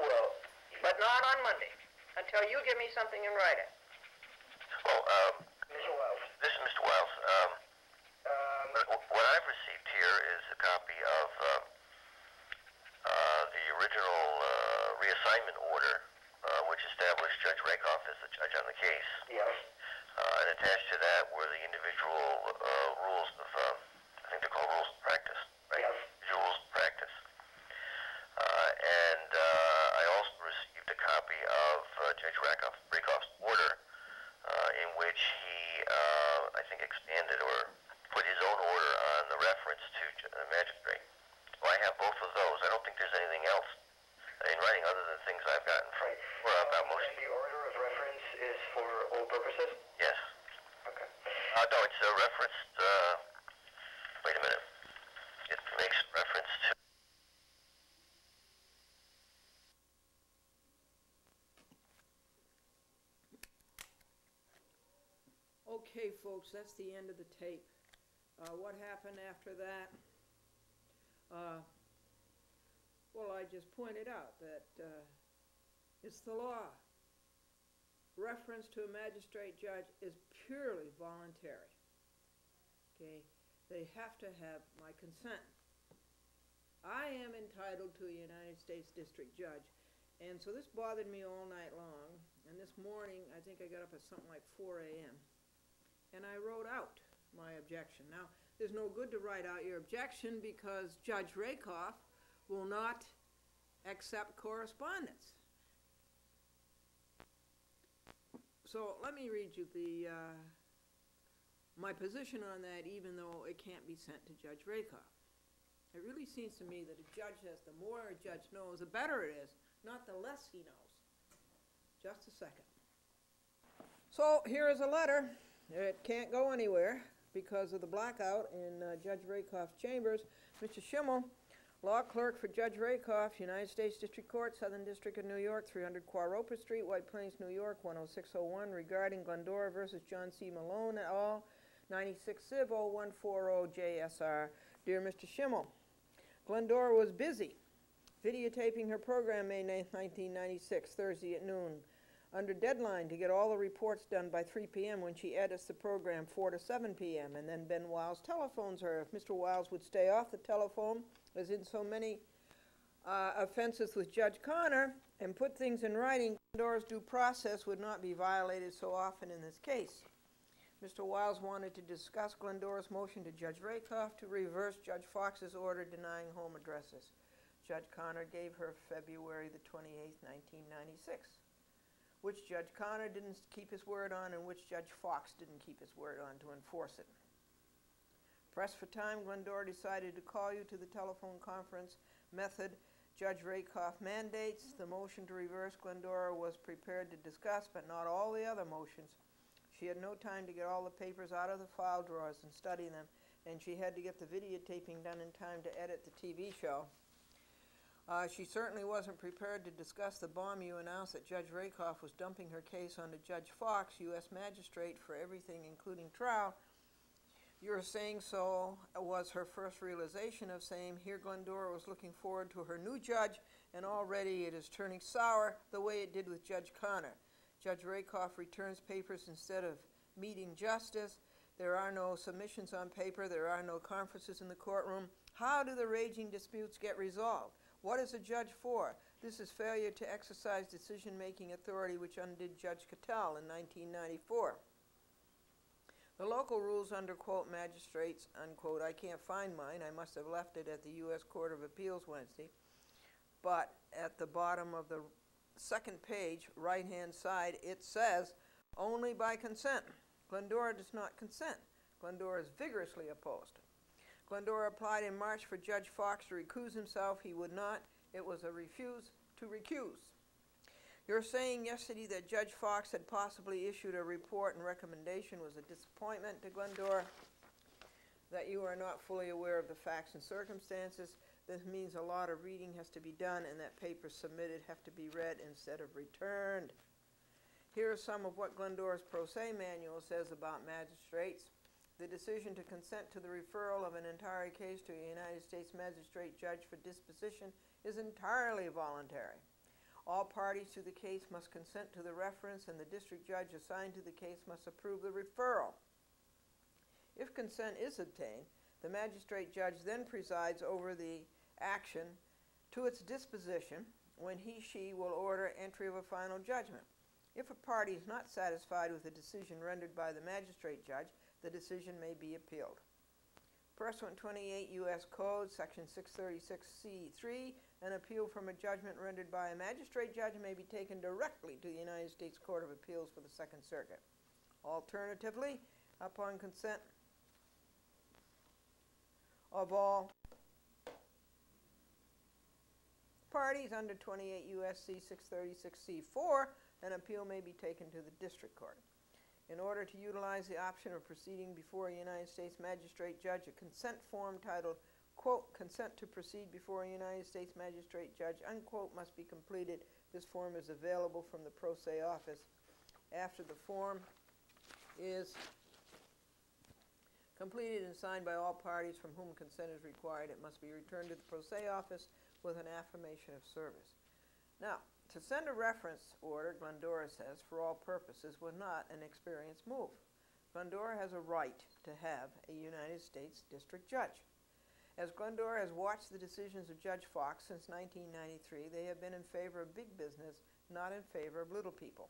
well, But not on Monday. Until you give me something in writing. Well, um, Mr. Wells, this is Mr. Wiles. Um, um, what what I've received here is a copy of uh, uh, the original uh, reassignment order, uh, which established Judge Rakoff as the judge on the case. Yes. Uh, and attached to that were the individual uh, rules of, um, I think they're called rules of practice, right? Yes. Individual rules of practice. Uh, and uh, I also received a copy of uh, Judge Rakoff, Rakoff's order, uh, in which he, uh, I think, expanded or put his own order on the reference to the magistrate. So I have both of those. I don't think there's anything else in writing other than things I've gotten from, Right. or about motion. And the order of reference is for all purposes? Yes. Okay. Uh, no, it's uh, referenced, uh, wait a minute. It makes reference to, Okay, folks, that's the end of the tape. Uh, what happened after that? Uh, well, I just pointed out that, uh, it's the law. Reference to a magistrate judge is purely voluntary. Okay, they have to have my consent. I am entitled to a United States District Judge, and so this bothered me all night long, and this morning, I think I got up at something like four AM and I wrote out my objection. Now, there's no good to write out your objection because Judge Rakoff will not accept correspondence. So let me read you the, uh, my position on that, even though it can't be sent to Judge Rakoff. It really seems to me that a judge has, the more a judge knows, the better it is, not the less he knows. Just a second. So here is a letter. It can't go anywhere because of the blackout in uh, Judge Rakoff's chambers. Mr. Schimmel, law clerk for Judge Rakoff, United States District Court, Southern District of New York, 300 Quarropas Street, White Plains, New York, 10601, regarding Glendora versus John C. Malone et al., 96 Civ 0140 JSR. Dear Mr. Schimmel, Glendora was busy videotaping her program May 9, 1996, Thursday at noon under deadline to get all the reports done by 3 p.m. when she edits the program 4 to 7 p.m. And then Ben Wiles telephones her. If Mr. Wiles would stay off the telephone, as in so many uh, offenses with Judge Connor, and put things in writing, Dora's due process would not be violated so often in this case. Mr. Wiles wanted to discuss Glendora's motion to Judge Rakoff to reverse Judge Fox's order denying home addresses. Judge Connor gave her February the 28th, 1996 which Judge Connor didn't keep his word on and which Judge Fox didn't keep his word on to enforce it. Pressed for time, Glendora decided to call you to the telephone conference method Judge Rakoff mandates. The motion to reverse Glendora was prepared to discuss, but not all the other motions. She had no time to get all the papers out of the file drawers and study them, and she had to get the videotaping done in time to edit the TV show. Uh, she certainly wasn't prepared to discuss the bomb you announced that Judge Rakoff was dumping her case onto Judge Fox, U.S. Magistrate, for everything, including trial. Your saying so was her first realization of saying, here Glendora was looking forward to her new judge, and already it is turning sour the way it did with Judge Connor. Judge Rakoff returns papers instead of meeting justice. There are no submissions on paper. There are no conferences in the courtroom. How do the raging disputes get resolved? What is a judge for? This is failure to exercise decision-making authority which undid Judge Cattell in 1994. The local rules under, quote, magistrates, unquote, I can't find mine, I must have left it at the U.S. Court of Appeals Wednesday, but at the bottom of the second page, right-hand side, it says, only by consent. Glendora does not consent. Glendora is vigorously opposed. Glendora applied in March for Judge Fox to recuse himself. He would not. It was a refuse to recuse. Your saying yesterday that Judge Fox had possibly issued a report and recommendation was a disappointment to Glendora, that you are not fully aware of the facts and circumstances. This means a lot of reading has to be done and that papers submitted have to be read instead of returned. Here are some of what Glendora's pro se manual says about magistrates. The decision to consent to the referral of an entire case to a United States magistrate judge for disposition is entirely voluntary. All parties to the case must consent to the reference, and the district judge assigned to the case must approve the referral. If consent is obtained, the magistrate judge then presides over the action to its disposition when he, she will order entry of a final judgment. If a party is not satisfied with the decision rendered by the magistrate judge, the decision may be appealed. Pursuant 28 U.S. Code, Section 636C3, an appeal from a judgment rendered by a magistrate judge may be taken directly to the United States Court of Appeals for the Second Circuit. Alternatively, upon consent of all parties under 28 U.S.C. 636C4, an appeal may be taken to the district court. In order to utilize the option of proceeding before a United States magistrate judge, a consent form titled, quote, consent to proceed before a United States magistrate judge, unquote, must be completed. This form is available from the Pro Se office. After the form is completed and signed by all parties from whom consent is required, it must be returned to the Pro Se office with an affirmation of service. Now, to send a reference order, Glendora says, for all purposes, was not an experienced move. Glendora has a right to have a United States District Judge. As Glendora has watched the decisions of Judge Fox since 1993, they have been in favor of big business, not in favor of little people.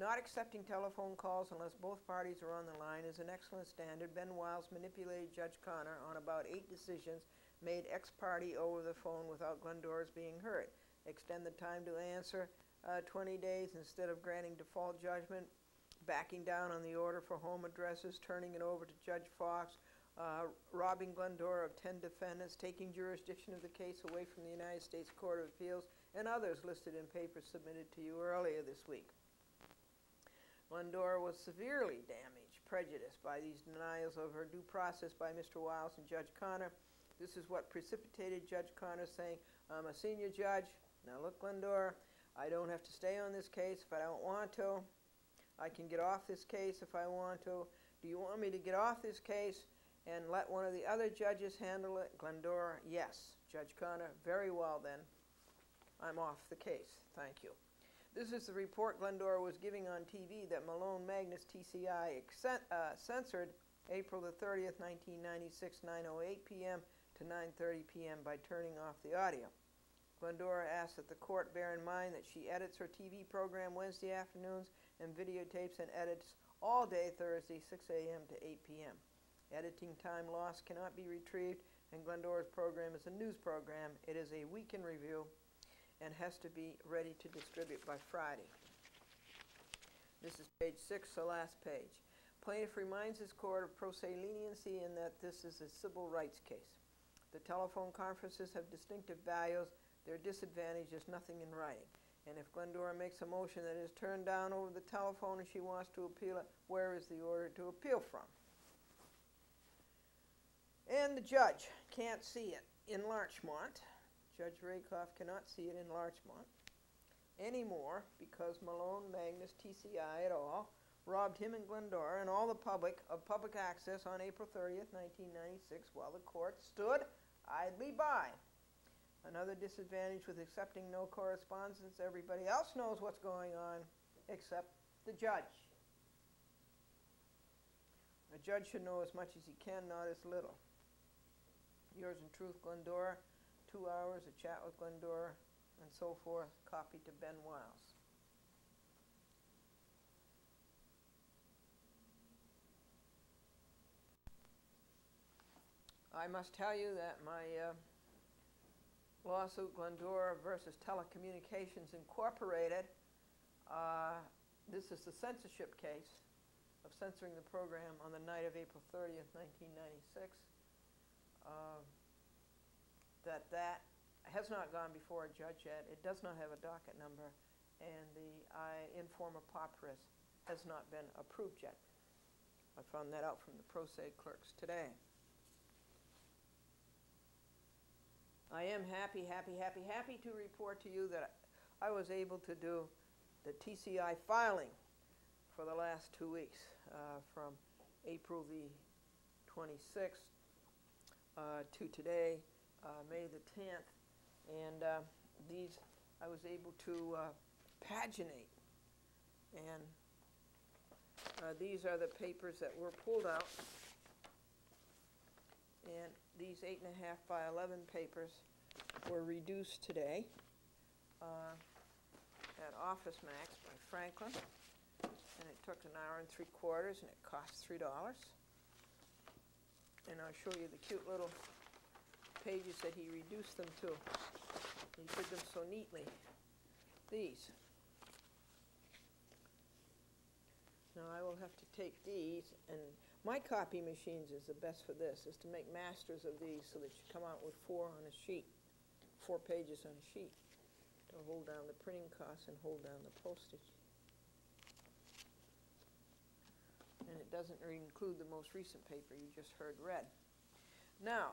Not accepting telephone calls unless both parties are on the line is an excellent standard. Ben Wiles manipulated Judge Connor on about eight decisions made ex parte over the phone without Glendora's being heard extend the time to answer uh, 20 days instead of granting default judgment, backing down on the order for home addresses, turning it over to Judge Fox, uh, robbing Glendora of 10 defendants, taking jurisdiction of the case away from the United States Court of Appeals, and others listed in papers submitted to you earlier this week. Glendora was severely damaged, prejudiced by these denials of her due process by Mr. Wiles and Judge Connor. This is what precipitated Judge Connor saying, I'm a senior judge, now look, Glendora, I don't have to stay on this case if I don't want to. I can get off this case if I want to. Do you want me to get off this case and let one of the other judges handle it? Glendora, yes. Judge Connor, very well then. I'm off the case. Thank you. This is the report Glendora was giving on TV that Malone Magnus TCI uh, censored April the 30th, 1996, 9.08 p.m. to 9.30 p.m. by turning off the audio. Glendora asks that the court bear in mind that she edits her TV program Wednesday afternoons and videotapes and edits all day Thursday, 6 a.m. to 8 p.m. Editing time lost cannot be retrieved, and Glendora's program is a news program. It is a week in review and has to be ready to distribute by Friday. This is page six, the last page. Plaintiff reminds his court of pro se leniency in that this is a civil rights case. The telephone conferences have distinctive values their disadvantage is nothing in writing. And if Glendora makes a motion that is turned down over the telephone and she wants to appeal it, where is the order to appeal from? And the judge can't see it in Larchmont. Judge Rakoff cannot see it in Larchmont anymore because Malone, Magnus, TCI et al. robbed him and Glendora and all the public of public access on April 30th, 1996 while the court stood idly by. Another disadvantage with accepting no correspondence, everybody else knows what's going on except the judge. A judge should know as much as he can, not as little. Yours in truth, Glendora, two hours, a chat with Glendora, and so forth, copy to Ben Wiles. I must tell you that my uh, lawsuit Glendora versus Telecommunications Incorporated. Uh, this is the censorship case of censoring the program on the night of April 30th, 1996. Uh, that that has not gone before a judge yet. It does not have a docket number, and the in forma pauperis has not been approved yet. I found that out from the pro se clerks today. I am happy, happy, happy, happy to report to you that I was able to do the TCI filing for the last two weeks, uh, from April the 26th uh, to today, uh, May the 10th. And uh, these, I was able to uh, paginate. And uh, these are the papers that were pulled out. And these eight and a half by 11 papers were reduced today uh, at Office Max by Franklin. And it took an hour and three quarters and it cost three dollars. And I'll show you the cute little pages that he reduced them to. He did them so neatly. These. Now I will have to take these and my copy machines is the best for this, is to make masters of these so that you come out with four on a sheet, four pages on a sheet to hold down the printing costs and hold down the postage. And it doesn't include the most recent paper you just heard read. Now,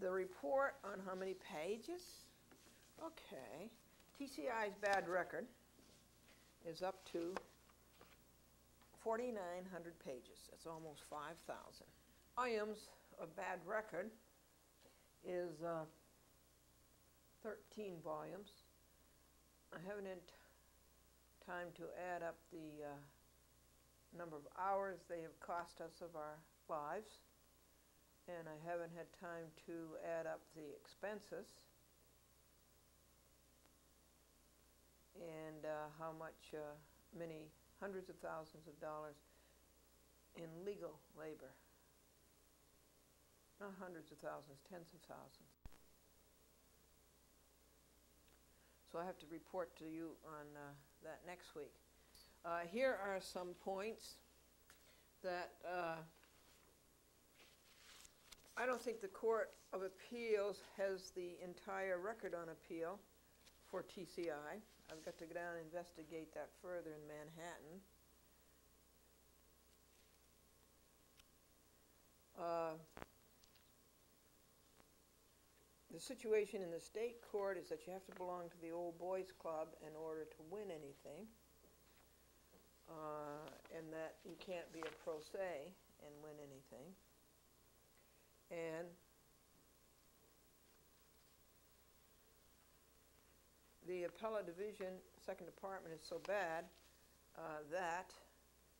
the report on how many pages? Okay, TCI's bad record is up to 4,900 pages. That's almost 5,000. Volumes of bad record is uh, 13 volumes. I haven't had time to add up the uh, number of hours they have cost us of our lives, and I haven't had time to add up the expenses and uh, how much uh, many hundreds of thousands of dollars in legal labor. Not hundreds of thousands, tens of thousands. So I have to report to you on uh, that next week. Uh, here are some points that uh, I don't think the Court of Appeals has the entire record on appeal for TCI. I've got to go down and investigate that further in Manhattan. Uh, the situation in the state court is that you have to belong to the old boys club in order to win anything. Uh, and that you can't be a pro se and win anything. And the appellate division, second department, is so bad uh, that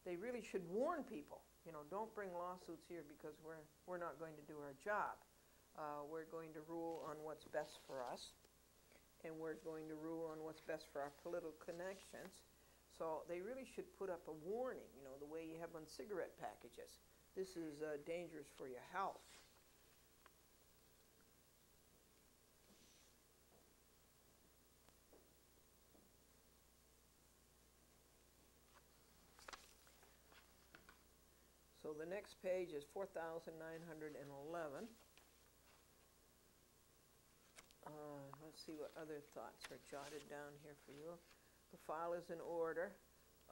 they really should warn people. You know, don't bring lawsuits here because we're we're not going to do our job. Uh, we're going to rule on what's best for us, and we're going to rule on what's best for our political connections. So they really should put up a warning. You know, the way you have on cigarette packages. This is uh, dangerous for your health. The next page is four thousand nine hundred and eleven. Uh, let's see what other thoughts are jotted down here for you. The file is in order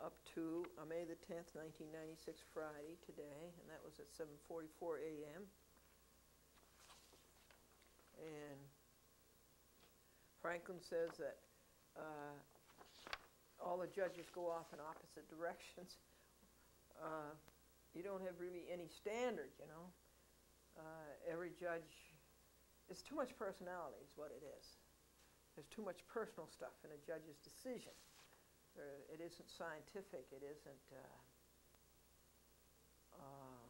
up to uh, May the tenth, nineteen ninety-six, Friday, today, and that was at seven forty-four AM. And Franklin says that uh, all the judges go off in opposite directions. Uh, you don't have really any standard, you know. Uh, every judge, it's too much personality, is what it is. There's too much personal stuff in a judge's decision. There, it isn't scientific. It isn't uh, uh,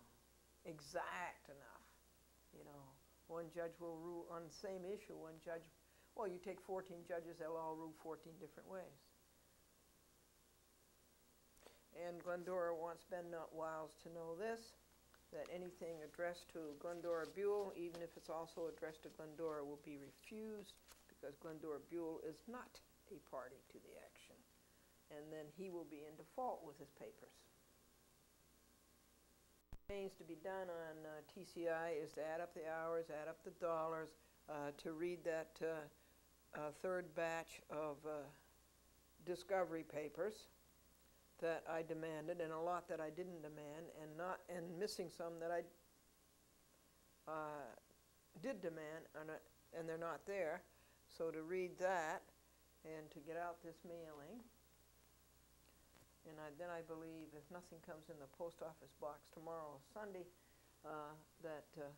exact enough. You know, one judge will rule on the same issue. One judge, well, you take 14 judges, they'll all rule 14 different ways. And Glendora wants Ben Not Wiles to know this, that anything addressed to Glendora Buell, even if it's also addressed to Glendora, will be refused because Glendora Buell is not a party to the action. And then he will be in default with his papers. Remains to be done on uh, TCI is to add up the hours, add up the dollars, uh, to read that uh, uh, third batch of uh, discovery papers that I demanded, and a lot that I didn't demand, and not and missing some that I uh, did demand, and, uh, and they're not there. So to read that and to get out this mailing, and I, then I believe if nothing comes in the post office box tomorrow, Sunday, uh, that uh,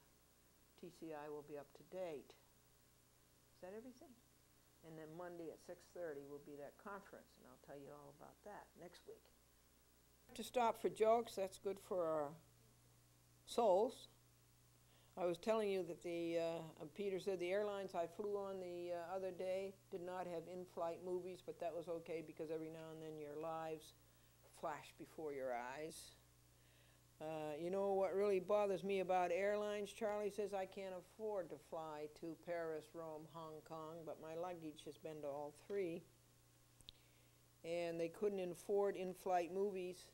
TCI will be up to date. Is that everything? And then Monday at 6:30 will be that conference, and I'll tell you all about that next week. To stop for jokes, that's good for our souls. I was telling you that the, uh, uh, Peter said the airlines I flew on the uh, other day did not have in-flight movies, but that was okay because every now and then your lives flash before your eyes. Uh, you know what really bothers me about airlines? Charlie says I can't afford to fly to Paris, Rome, Hong Kong, but my luggage has been to all three. And they couldn't afford in-flight movies,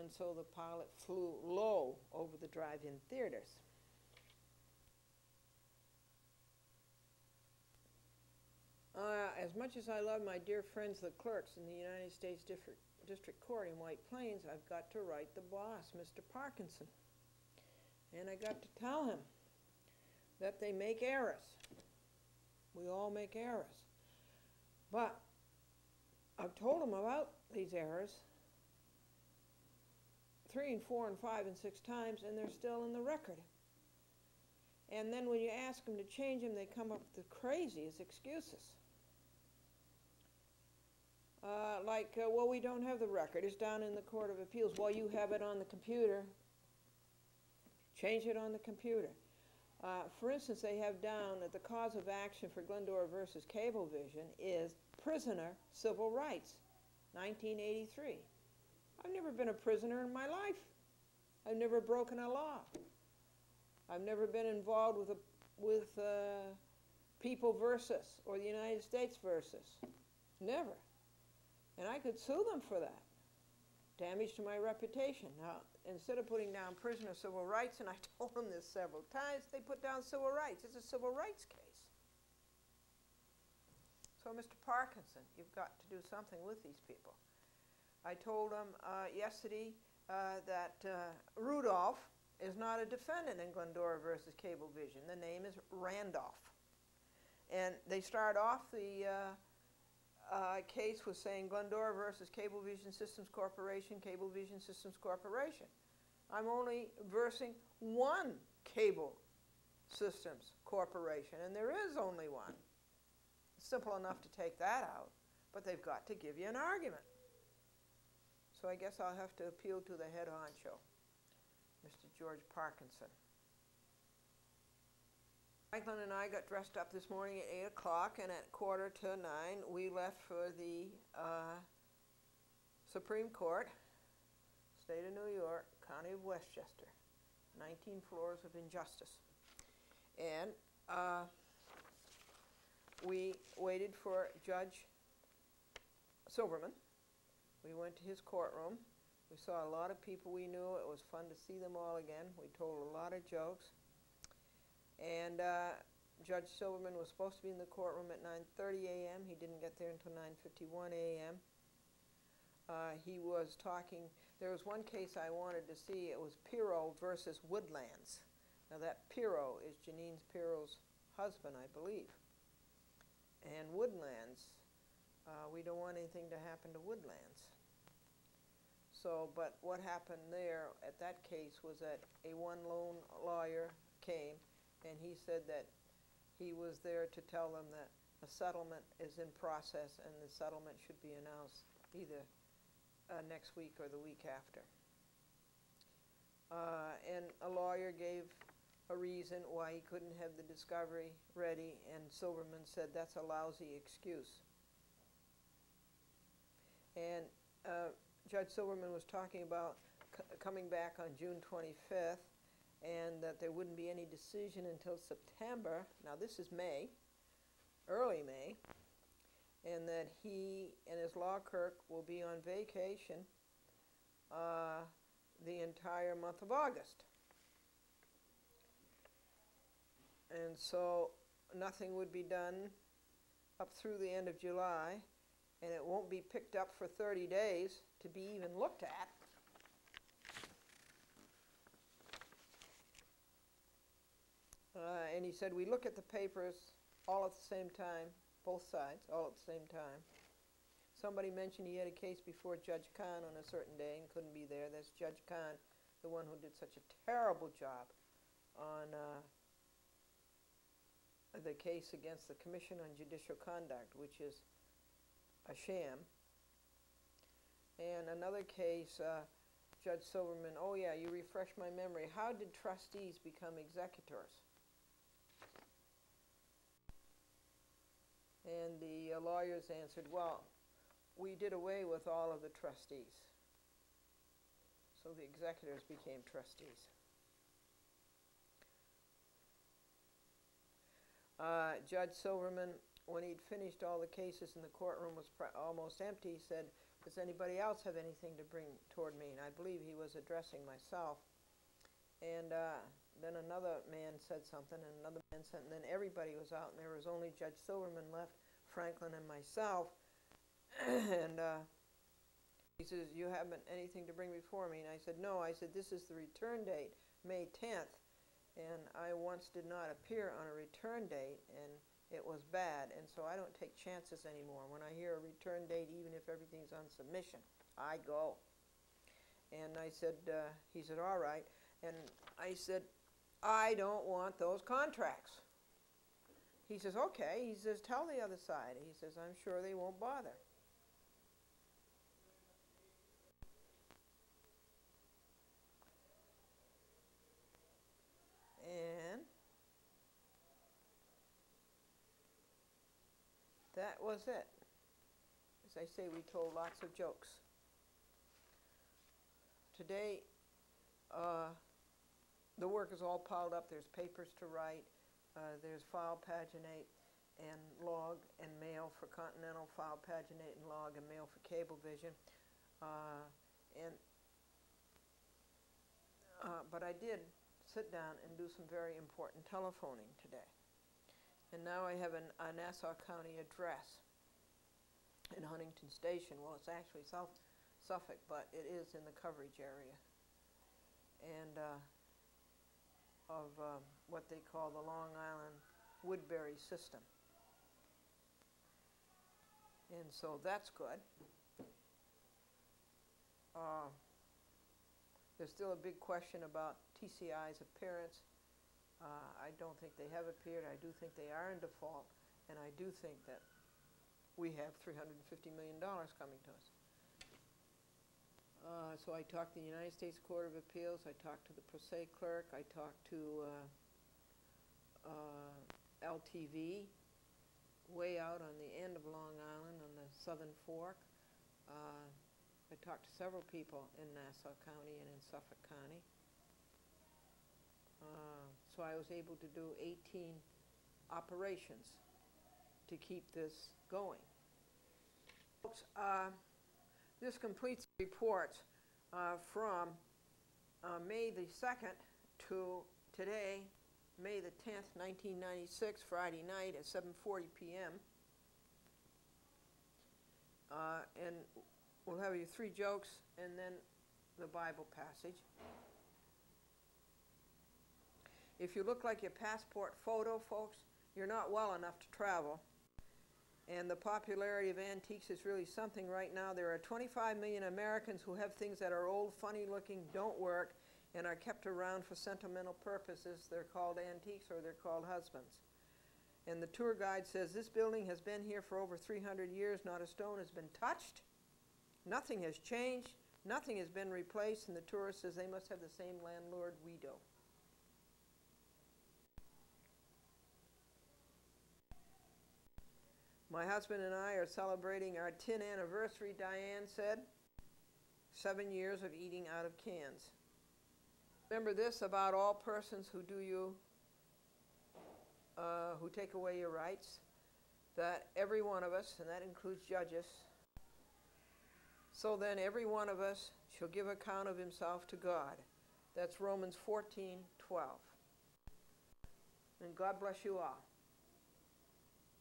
and so the pilot flew low over the drive-in theaters. Uh, as much as I love my dear friends, the clerks in the United States District, District Court in White Plains, I've got to write the boss, Mr. Parkinson. And I got to tell him that they make errors. We all make errors. But I've told him about these errors three and four and five and six times, and they're still in the record. And then when you ask them to change them, they come up with the craziest excuses. Uh, like, uh, well, we don't have the record. It's down in the Court of Appeals. Well, you have it on the computer. Change it on the computer. Uh, for instance, they have down that the cause of action for Glendora versus Cablevision is prisoner civil rights, 1983. I've never been a prisoner in my life. I've never broken a law. I've never been involved with a, with uh, people versus or the United States versus. Never. I could sue them for that. Damage to my reputation. Now, instead of putting down prisoner civil rights, and I told them this several times, they put down civil rights. It's a civil rights case. So, Mr. Parkinson, you've got to do something with these people. I told them uh, yesterday uh, that uh, Rudolph is not a defendant in Glendora versus Cablevision. The name is Randolph. And they start off the uh, case was saying Glendora versus Cablevision Systems Corporation, Cablevision Systems Corporation. I'm only versing one cable systems corporation, and there is only one. Simple enough to take that out, but they've got to give you an argument. So I guess I'll have to appeal to the head honcho, Mr. George Parkinson. Franklin and I got dressed up this morning at 8 o'clock, and at quarter to 9, we left for the uh, Supreme Court, State of New York, County of Westchester. 19 floors of injustice. And uh, we waited for Judge Silverman. We went to his courtroom. We saw a lot of people we knew. It was fun to see them all again. We told a lot of jokes. And uh, Judge Silverman was supposed to be in the courtroom at 9.30 a.m. He didn't get there until 9.51 a.m. Uh, he was talking, there was one case I wanted to see. It was Pirro versus Woodlands. Now that Pirro is Jeanine Pirro's husband, I believe. And Woodlands, uh, we don't want anything to happen to Woodlands. So, but what happened there at that case was that a one lone lawyer came and he said that he was there to tell them that a settlement is in process and the settlement should be announced either uh, next week or the week after. Uh, and a lawyer gave a reason why he couldn't have the discovery ready, and Silverman said that's a lousy excuse. And uh, Judge Silverman was talking about coming back on June 25th, and that there wouldn't be any decision until September. Now, this is May, early May, and that he and his law clerk will be on vacation uh, the entire month of August. And so nothing would be done up through the end of July, and it won't be picked up for 30 days to be even looked at. Uh, and he said, we look at the papers all at the same time, both sides, all at the same time. Somebody mentioned he had a case before Judge Kahn on a certain day and couldn't be there. That's Judge Kahn, the one who did such a terrible job on uh, the case against the Commission on Judicial Conduct, which is a sham. And another case, uh, Judge Silverman, oh yeah, you refresh my memory. How did trustees become executors? And the uh, lawyers answered, well, we did away with all of the trustees. So the executors became trustees. Uh, Judge Silverman, when he'd finished all the cases and the courtroom was almost empty, said, Does anybody else have anything to bring toward me? And I believe he was addressing myself. And uh, then another man said something, and another man said, and then everybody was out, and there was only Judge Silverman left, Franklin, and myself. and uh, he says, You haven't anything to bring before me? And I said, No. I said, This is the return date, May 10th. And I once did not appear on a return date, and it was bad. And so I don't take chances anymore. When I hear a return date, even if everything's on submission, I go. And I said, uh, He said, All right. And I said, I don't want those contracts. He says, Okay. He says, Tell the other side. He says, I'm sure they won't bother. And that was it. As I say, we told lots of jokes. Today, uh, the work is all piled up. There's papers to write, uh, there's file paginate and log and mail for Continental, file paginate and log and mail for Cablevision. Uh, and uh, but I did sit down and do some very important telephoning today. And now I have an, a Nassau County address in Huntington Station. Well, it's actually South Suffolk, but it is in the coverage area. And uh, of um, what they call the Long Island Woodbury system. And so that's good. Uh, there's still a big question about TCI's appearance. Uh, I don't think they have appeared. I do think they are in default, and I do think that we have $350 million coming to us. Uh, so I talked to the United States Court of Appeals. I talked to the pro se clerk. I talked to uh, uh, LTV, way out on the end of Long Island on the southern fork. Uh, I talked to several people in Nassau County and in Suffolk County. Uh, so I was able to do 18 operations to keep this going. Folks, uh, this completes the reports uh, from uh, May the 2nd to today, May the 10th, 1996, Friday night at 7.40 p.m. Uh, and we'll have you three jokes and then the Bible passage. If you look like your passport photo, folks, you're not well enough to travel. And the popularity of antiques is really something right now. There are 25 million Americans who have things that are old, funny looking, don't work, and are kept around for sentimental purposes. They're called antiques or they're called husbands. And the tour guide says this building has been here for over 300 years. Not a stone has been touched. Nothing has changed. Nothing has been replaced. And the tourist says they must have the same landlord we do. My husband and I are celebrating our 10th anniversary, Diane said. Seven years of eating out of cans. Remember this about all persons who do you, uh, who take away your rights, that every one of us, and that includes judges, so then every one of us shall give account of himself to God. That's Romans 14, 12. And God bless you all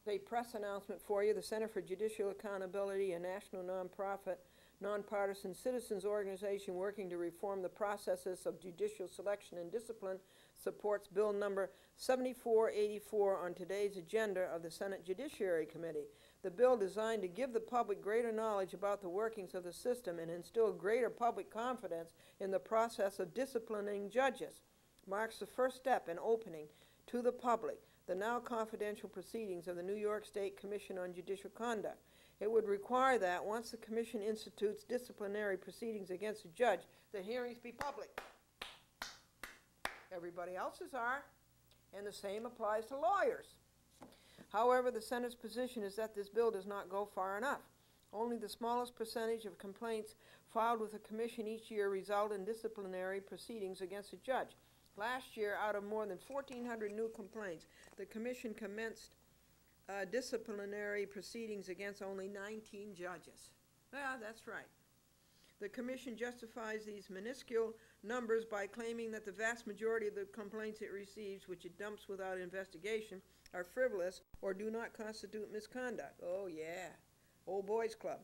a press announcement for you. The Center for Judicial Accountability, a national nonprofit, nonpartisan citizens organization working to reform the processes of judicial selection and discipline, supports Bill number 7484 on today's agenda of the Senate Judiciary Committee. The bill designed to give the public greater knowledge about the workings of the system and instill greater public confidence in the process of disciplining judges marks the first step in opening to the public the now confidential proceedings of the New York State Commission on Judicial Conduct. It would require that, once the commission institutes disciplinary proceedings against a judge, the hearings be public. Everybody else's are, and the same applies to lawyers. However, the Senate's position is that this bill does not go far enough. Only the smallest percentage of complaints filed with the commission each year result in disciplinary proceedings against a judge. Last year, out of more than 1,400 new complaints, the commission commenced uh, disciplinary proceedings against only 19 judges. Yeah, that's right. The commission justifies these minuscule numbers by claiming that the vast majority of the complaints it receives, which it dumps without investigation, are frivolous or do not constitute misconduct. Oh, yeah. Old Boys Club.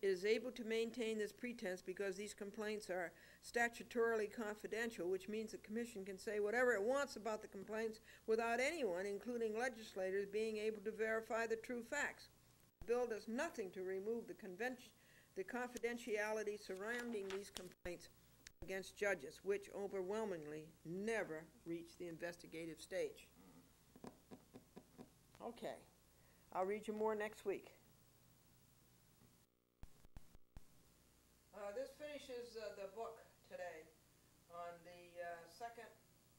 It is able to maintain this pretense because these complaints are statutorily confidential, which means the commission can say whatever it wants about the complaints without anyone, including legislators, being able to verify the true facts. The bill does nothing to remove the the confidentiality surrounding these complaints against judges, which overwhelmingly never reach the investigative stage. Okay, I'll read you more next week. Uh, this finishes uh, the book today on the uh, second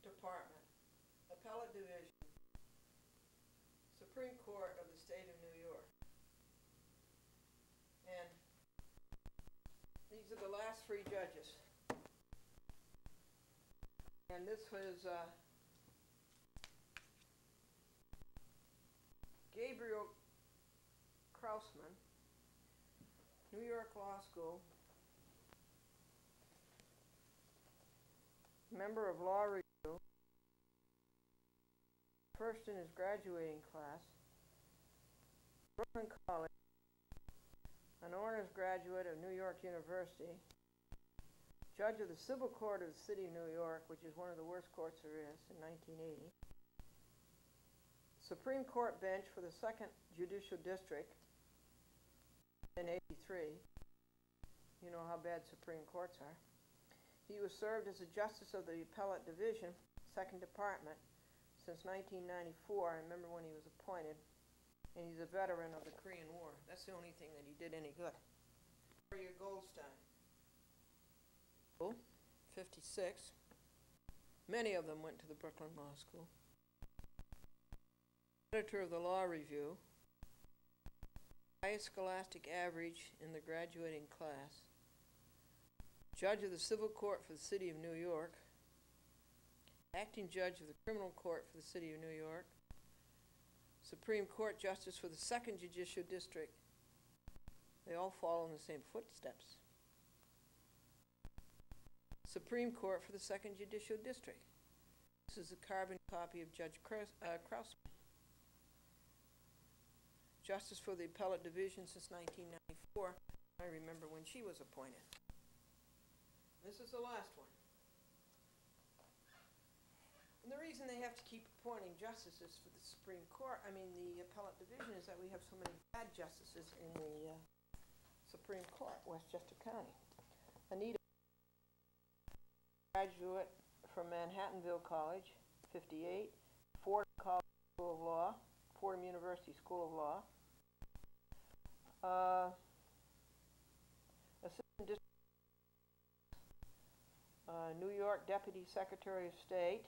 department, appellate division, Supreme Court of the State of New York. And these are the last three judges. And this was uh, Gabriel Krausman, New York Law School, member of Law Review, first in his graduating class, Brooklyn College, an honors graduate of New York University, judge of the Civil Court of the City of New York, which is one of the worst courts there is, in 1980, Supreme Court bench for the Second Judicial District in 83. You know how bad Supreme Courts are. He was served as a justice of the appellate division, second department, since 1994. I remember when he was appointed. And he's a veteran of the Korean War. That's the only thing that he did any good. Maria Goldstein. 56. Many of them went to the Brooklyn Law School. Editor of the Law Review. Highest scholastic average in the graduating class judge of the Civil Court for the City of New York, acting judge of the Criminal Court for the City of New York, Supreme Court Justice for the Second Judicial District. They all follow in the same footsteps. Supreme Court for the Second Judicial District. This is a carbon copy of Judge Kraus, uh, Krausman. Justice for the Appellate Division since 1994. I remember when she was appointed. This is the last one. And the reason they have to keep appointing justices for the Supreme Court, I mean, the appellate division, is that we have so many bad justices in the uh, Supreme Court, Westchester County. Anita, graduate from Manhattanville College, 58, Fordham College School of Law, Fordham University School of Law. Uh, assistant district uh, New York Deputy Secretary of State,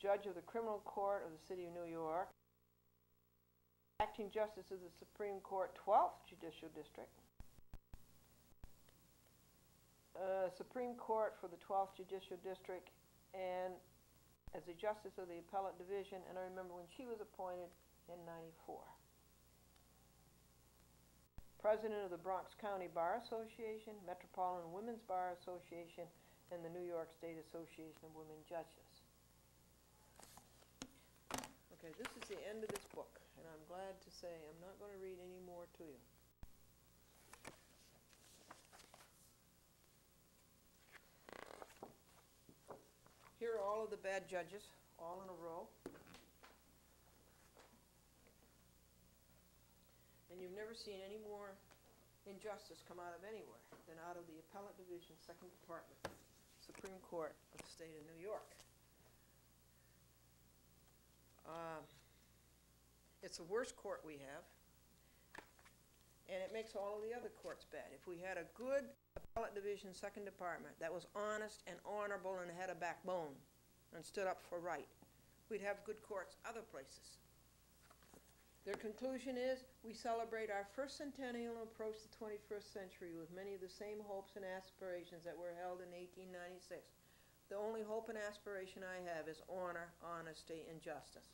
Judge of the Criminal Court of the City of New York, Acting Justice of the Supreme Court, 12th Judicial District, uh, Supreme Court for the 12th Judicial District, and as a Justice of the Appellate Division, and I remember when she was appointed in 94. President of the Bronx County Bar Association, Metropolitan Women's Bar Association, and the New York State Association of Women Judges. Okay, this is the end of this book, and I'm glad to say I'm not going to read any more to you. Here are all of the bad judges, all in a row. And you've never seen any more injustice come out of anywhere than out of the Appellate Division, Second Department, Supreme Court of the State of New York. Uh, It's the worst court we have. And it makes all of the other courts bad. If we had a good appellate division, second department, that was honest and honorable and had a backbone and stood up for right, we'd have good courts other places. Their conclusion is, we celebrate our first centennial and approach the twenty-first century with many of the same hopes and aspirations that were held in eighteen ninety-six. The only hope and aspiration I have is honor, honesty, and justice.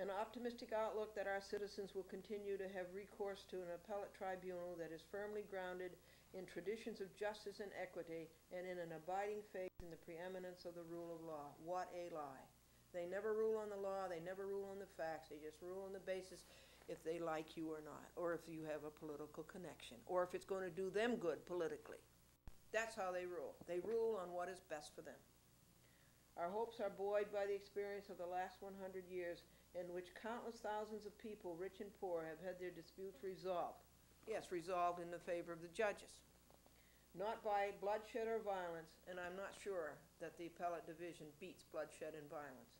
An optimistic outlook that our citizens will continue to have recourse to an appellate tribunal that is firmly grounded in traditions of justice and equity and in an abiding faith in the preeminence of the rule of law. What a lie. They never rule on the law, they never rule on the facts, they just rule on the basis if they like you or not, or if you have a political connection, or if it's going to do them good politically. That's how they rule. They rule on what is best for them. Our hopes are buoyed by the experience of the last 100 years in which countless thousands of people, rich and poor, have had their disputes resolved. Yes, resolved in the favor of the judges. Not by bloodshed or violence, and I'm not sure that the appellate division beats bloodshed and violence,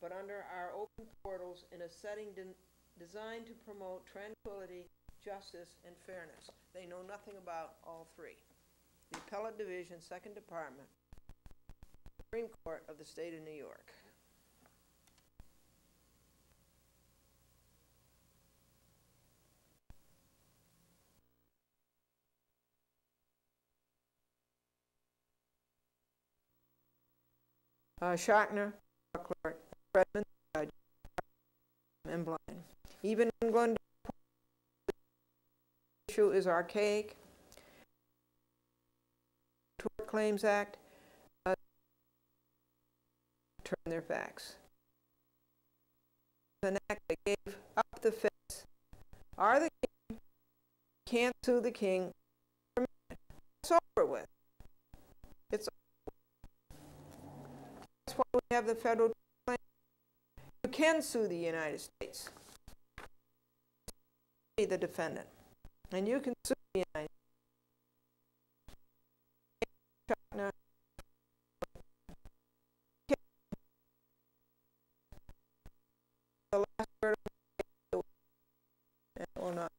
but under our open portals in a setting de- designed to promote tranquility, justice, and fairness. They know nothing about all three. The appellate division, second department, Supreme Court of the state of New York. uh, Schachner, Redmond, judge, and blind. Even in Glendale, issue is archaic. Tort Claims Act, uh, turn their facts. An act that gave up the fence. Are the king, can't sue the king. It's over with. It's over. that's why we have the federal. You can sue the United States. Be the defendant. And you can sue the United States. The last word will not.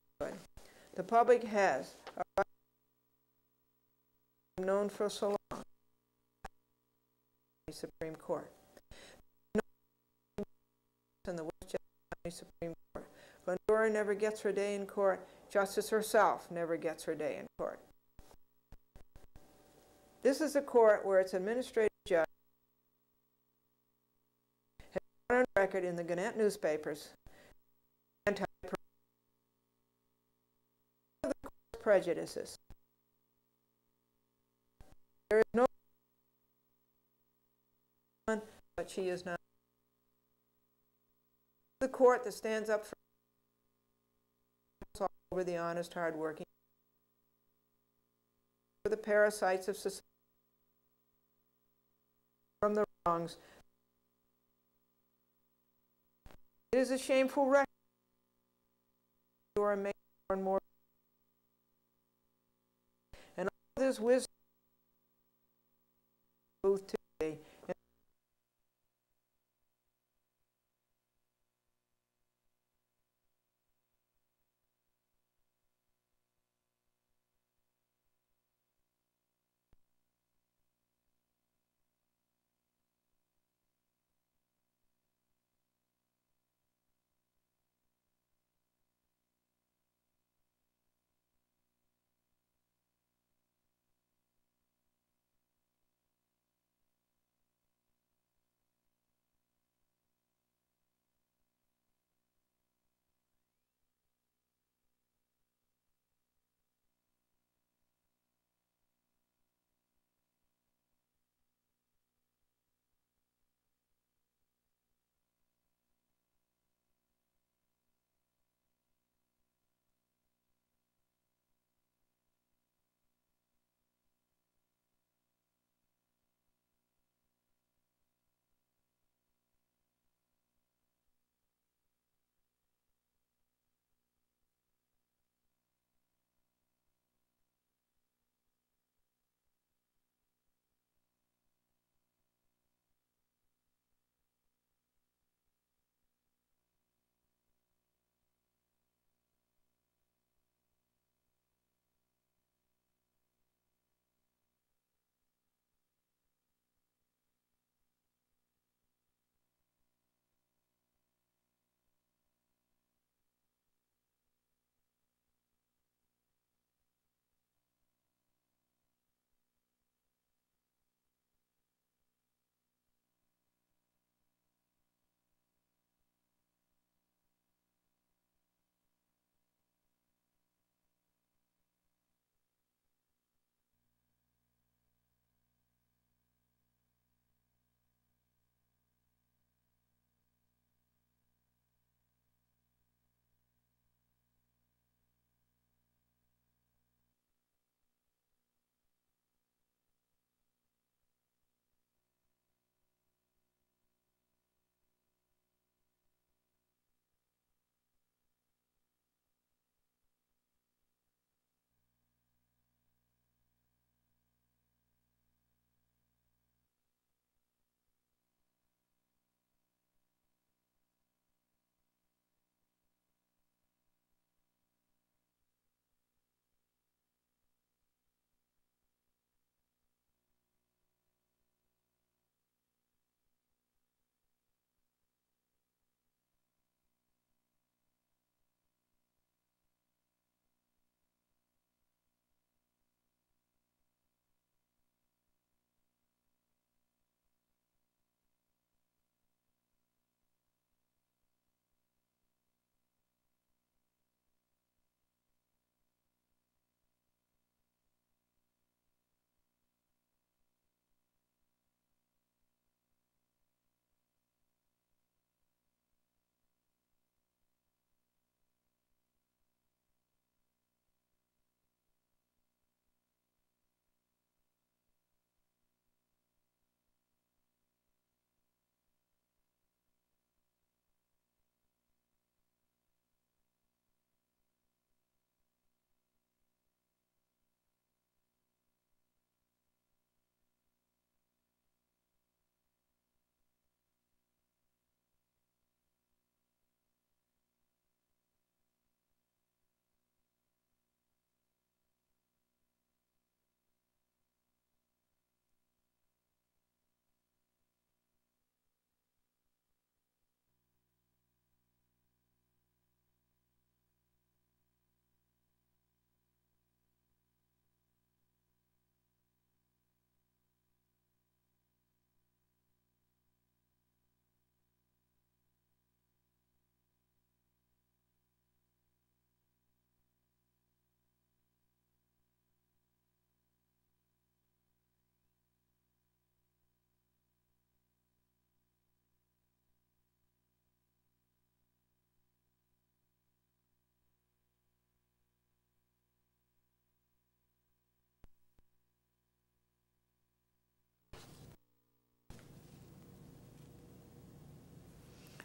The public has known for so long. The Supreme Court. In the Westchester County Supreme Court. Glendora never gets her day in court. Justice herself never gets her day in court. This is a court where its administrative judge has gone on record in the Gannett newspapers anti prejudices. There is no one, but she is not. The court that stands up for over the honest, hardworking, for the parasites of society, from the wrongs. It is a shameful record. You are making more and more. And all this wisdom booth today.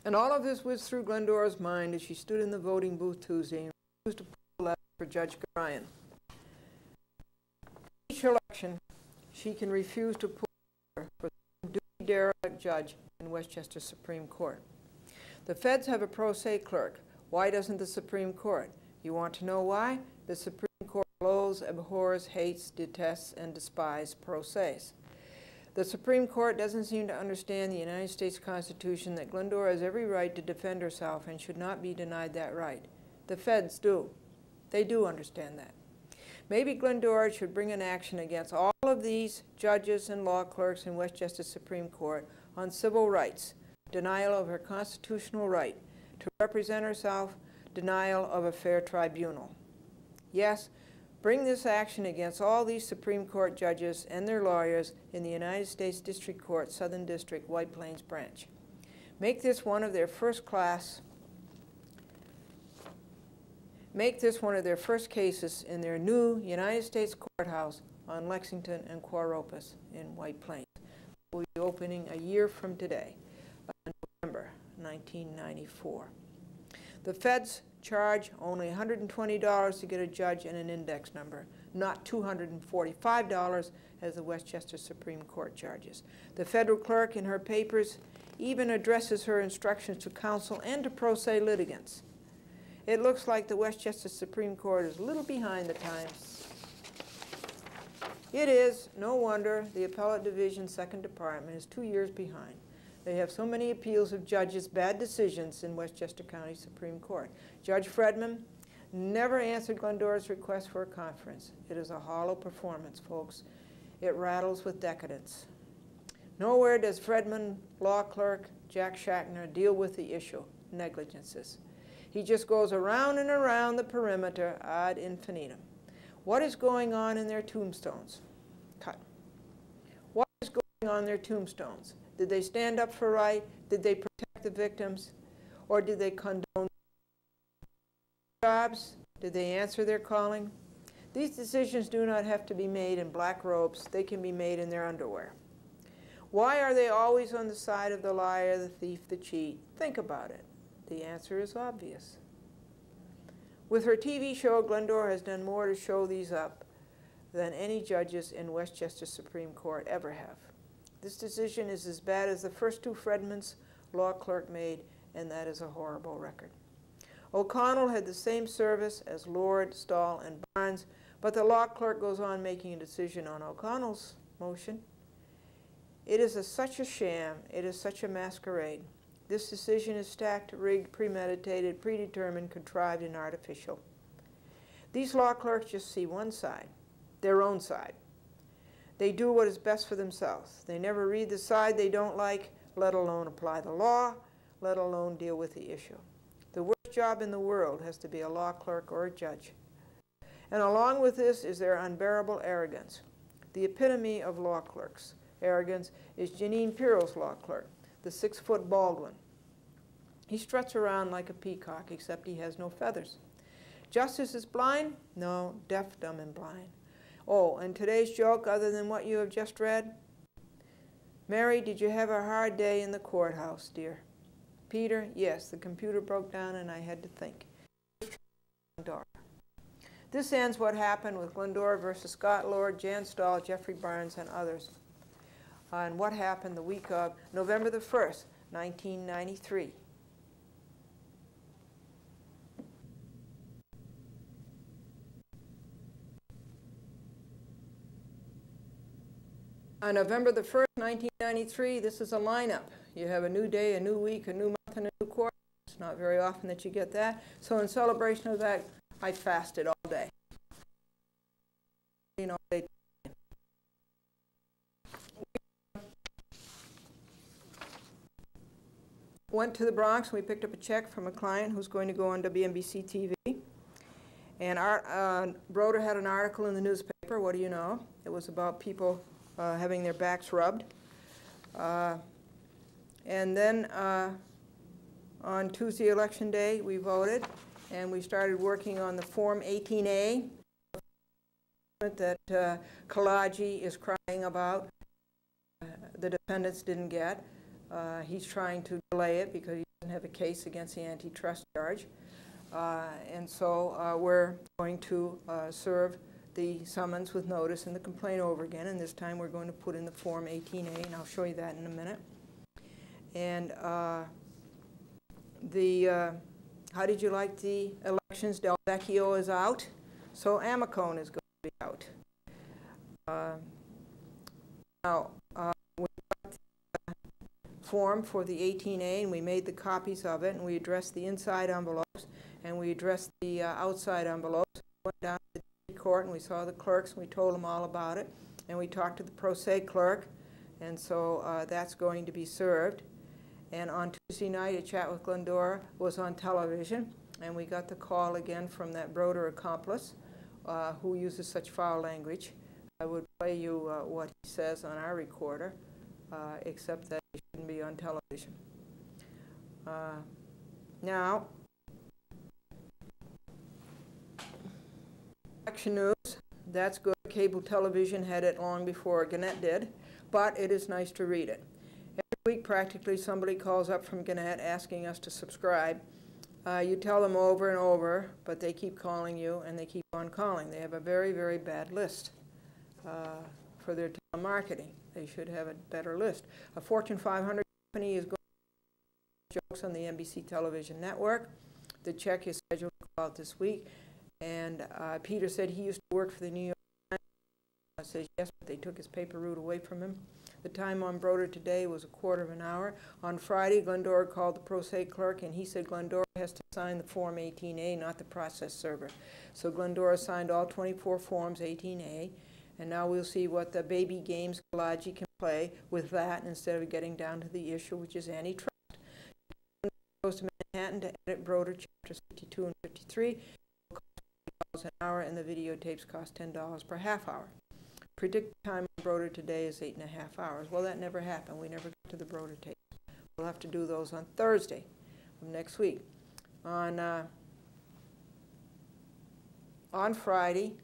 And all of this was through Glendora's mind as she stood in the voting booth Tuesday and refused to pull lever for Judge Ryan. Each election, she can refuse to pull for the duty derelict judge in Westchester Supreme Court. The feds have a pro se clerk. Why doesn't the Supreme Court? You want to know why? The Supreme Court loathes, abhors, hates, detests, and despises pro ses. The Supreme Court doesn't seem to understand the United States Constitution that Glendora has every right to defend herself and should not be denied that right. The feds do. They do understand that. Maybe Glendora should bring an action against all of these judges and law clerks in Westchester Supreme Court on civil rights, denial of her constitutional right to represent herself, denial of a fair tribunal. Yes, bring this action against all these Supreme Court judges and their lawyers in the United States District Court, Southern District, White Plains Branch. Make this one of their first class, make this one of their first cases in their new United States Courthouse on Lexington and Quarropas in White Plains. We'll be opening a year from today, uh, November 1994. The feds charge only $120 to get a judge and an index number, not $245 as the Westchester Supreme Court charges. The federal clerk in her papers even addresses her instructions to counsel and to pro se litigants. It looks like the Westchester Supreme Court is a little behind the times. It is, no wonder, the Appellate Division Second Department is two years behind. They have so many appeals of judges' bad decisions in Westchester County Supreme Court. Judge Fredman never answered Glendora's request for a conference. It is a hollow performance, folks. It rattles with decadence. Nowhere does Fredman law clerk Jack Shackner deal with the issue, negligences. He just goes around and around the perimeter ad infinitum. What is going on in their tombstones? Cut. What is going on in their tombstones? Did they stand up for right? Did they protect the victims? Or did they condone jobs? Did they answer their calling? These decisions do not have to be made in black robes. They can be made in their underwear. Why are they always on the side of the liar, the thief, the cheat? Think about it. The answer is obvious. With her TV show, Glendora has done more to show these up than any judges in Westchester Supreme Court ever have. This decision is as bad as the first two Fredman's law clerk made, and that is a horrible record. O'Connell had the same service as Lord, Stahl, and Barnes, but the law clerk goes on making a decision on O'Connell's motion. It is a, such a sham. It is such a masquerade. This decision is stacked, rigged, premeditated, predetermined, contrived, and artificial. These law clerks just see one side, their own side. They do what is best for themselves. They never read the side they don't like, let alone apply the law, let alone deal with the issue. Job in the world has to be a law clerk or a judge. And along with this is their unbearable arrogance. The epitome of law clerks' arrogance is Jeanine Pirro's law clerk the six-foot Baldwin. He struts around like a peacock, except he has no feathers. Justice is blind? No, deaf, dumb, and blind. Oh, and today's joke, other than what you have just read? Mary, did you have a hard day in the courthouse, dear? Peter, yes, the computer broke down and I had to think. This ends what happened with Glendora versus Scott Lord, Jan Stahl, Jeffrey Barnes, and others on what happened the week of November the 1st, 1993. On November the 1st, 1993, this is a lineup. You have a new day, a new week, a new month, and a new quarter. It's not very often that you get that. So in celebration of that, I fasted all day. All day went to the Bronx and we picked up a check from a client who's going to go on WNBC TV. And our, uh, Broder had an article in the newspaper, what do you know? It was about people uh, having their backs rubbed. Uh, and then uh, on Tuesday election day, we voted and we started working on the Form 18A that uh, Kalaji is crying about, uh, the defendants didn't get. Uh, He's trying to delay it because he doesn't have a case against the antitrust charge. Uh, And so uh, we're going to uh, serve the summons with notice and the complaint over again, and this time we're going to put in the Form 18A, and I'll show you that in a minute. And uh, the, uh, how did you like the elections? Del Vecchio is out, so Amacone is going to be out. Uh, Now, uh, we got the form for the 18A, and we made the copies of it, and we addressed the inside envelopes, and we addressed the uh, outside envelopes. Went down to the court, and we saw the clerks, and we told them all about it, and we talked to the pro se clerk, and so uh, that's going to be served. And on Tuesday night, a chat with Glendora was on television, and we got the call again from that Broder accomplice uh, who uses such foul language. I would play you uh, what he says on our recorder, uh, except that he shouldn't be on television. Uh, Now, Action News, that's good. Cable television had it long before Gannett did, but it is nice to read it. Every week, practically, somebody calls up from Gannett asking us to subscribe. Uh, you tell them over and over, but they keep calling you and they keep on calling. They have a very, very bad list uh, for their telemarketing. They should have a better list. A Fortune 500 company is going to jokes on the NBC television network. The check is scheduled to go out this week. And uh, Peter said he used to work for the New York Times. I said yes, but they took his paper route away from him. The time on Broder today was a quarter of an hour. On Friday, Glendora called the pro se clerk, and he said Glendora has to sign the Form 18A, not the process server. So Glendora signed all 24 Forms 18A, and now we'll see what the baby games Kalaji can play with that instead of getting down to the issue, which is antitrust. Goes to Manhattan to edit Broder chapters 52 and 53. It will cost $20 an hour, and the videotapes cost $10 per half hour. Predicted time on Broder today is eight and a half hours. Well, that never happened. We never got to the Broder tape. We'll have to do those on Thursday of next week. On, uh, on Friday,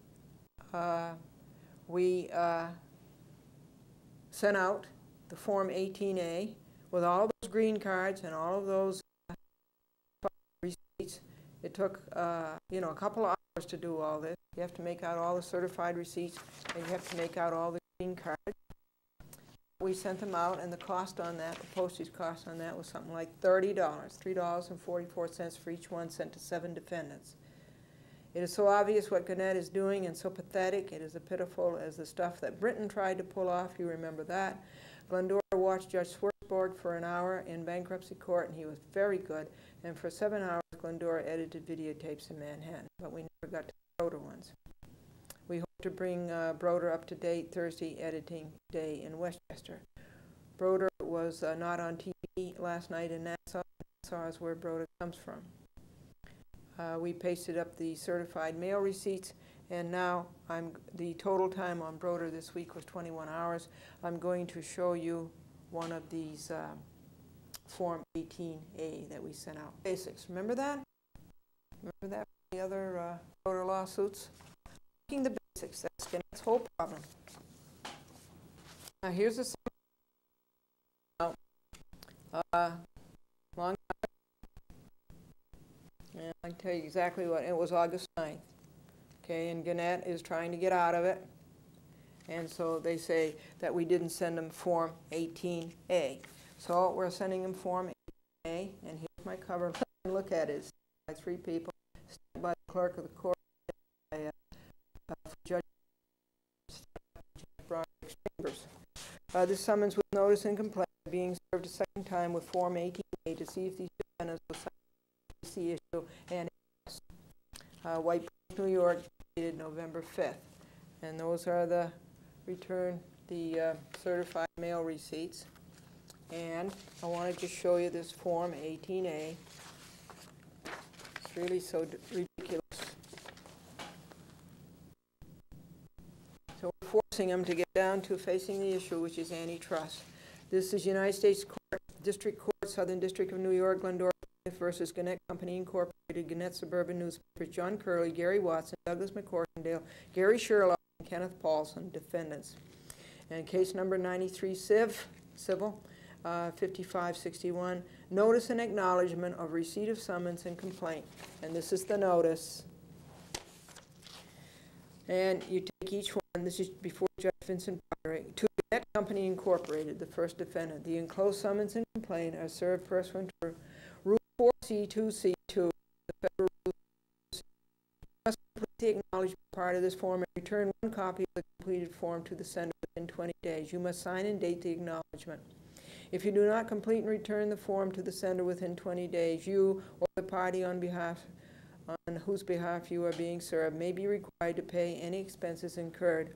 uh, we uh, sent out the Form 18A with all those green cards and all of those uh, receipts. It took, uh, you know, a couple of to do all this. You have to make out all the certified receipts, and you have to make out all the green cards. We sent them out, and the cost on that, the postage cost on that was something like thirty dollars, three dollars and forty-four cents for each one sent to seven defendants. It is so obvious what Gannett is doing and so pathetic. It is as pitiful as the stuff that Britain tried to pull off. You remember that. Glendora watched Judge Schwartzberg for an hour in bankruptcy court, and he was very good. And for seven hours, Glendora edited videotapes in Manhattan, but we never got to the Broder ones. We hope to bring uh, Broder up to date Thursday editing day in Westchester. Broder was uh, not on TV last night in Nassau. Nassau is where Broder comes from. Uh, we pasted up the certified mail receipts, and now I'm the total time on Broder this week was 21 hours. I'm going to show you one of these uh, Form 18A that we sent out. Basics, remember that? Remember that from the other uh, Broder lawsuits? The basics, that's Gannett's whole problem. Now here's a summary. Uh, long and I can tell you exactly what, it was August 9th. Okay, and Gannett is trying to get out of it. And so they say that we didn't send them Form 18A. So we're sending them Form 18A, and here's my cover. Look at it. It's by three people, by the clerk of the court, by uh, uh, Judge Broderick Chambers. Uh, this summons with notice and complaint being served a second time with Form 18A to see if these defendants will sign the issue and uh, White New York, dated November 5th. And those are the return, the uh, certified mail receipts. And I wanted to show you this Form 18A. It's really so ridiculous. So we're forcing them to get down to facing the issue, which is antitrust. This is United States Court, District Court, Southern District of New York, Glendora versus Gannett Company Incorporated, Gannett Suburban Newspapers, John Curley, Gary Watson, Douglas McCorkindale, Gary Sherlock, and Kenneth Paulson, defendants. And case number 93 Civ, civil, uh, 5561, notice and acknowledgement of receipt of summons and complaint. And this is the notice. And you take each one, this is before Judge Vincent Potter, to Net Company Incorporated, the first defendant. The enclosed summons and complaint are served pursuant to Rule 4C2C2, the federal rules. Must complete the acknowledgement part of this form and return one copy of the completed form to the sender within 20 days. You must sign and date the acknowledgement. If you do not complete and return the form to the sender within 20 days, you or the party on behalf on whose behalf you are being served may be required to pay any expenses incurred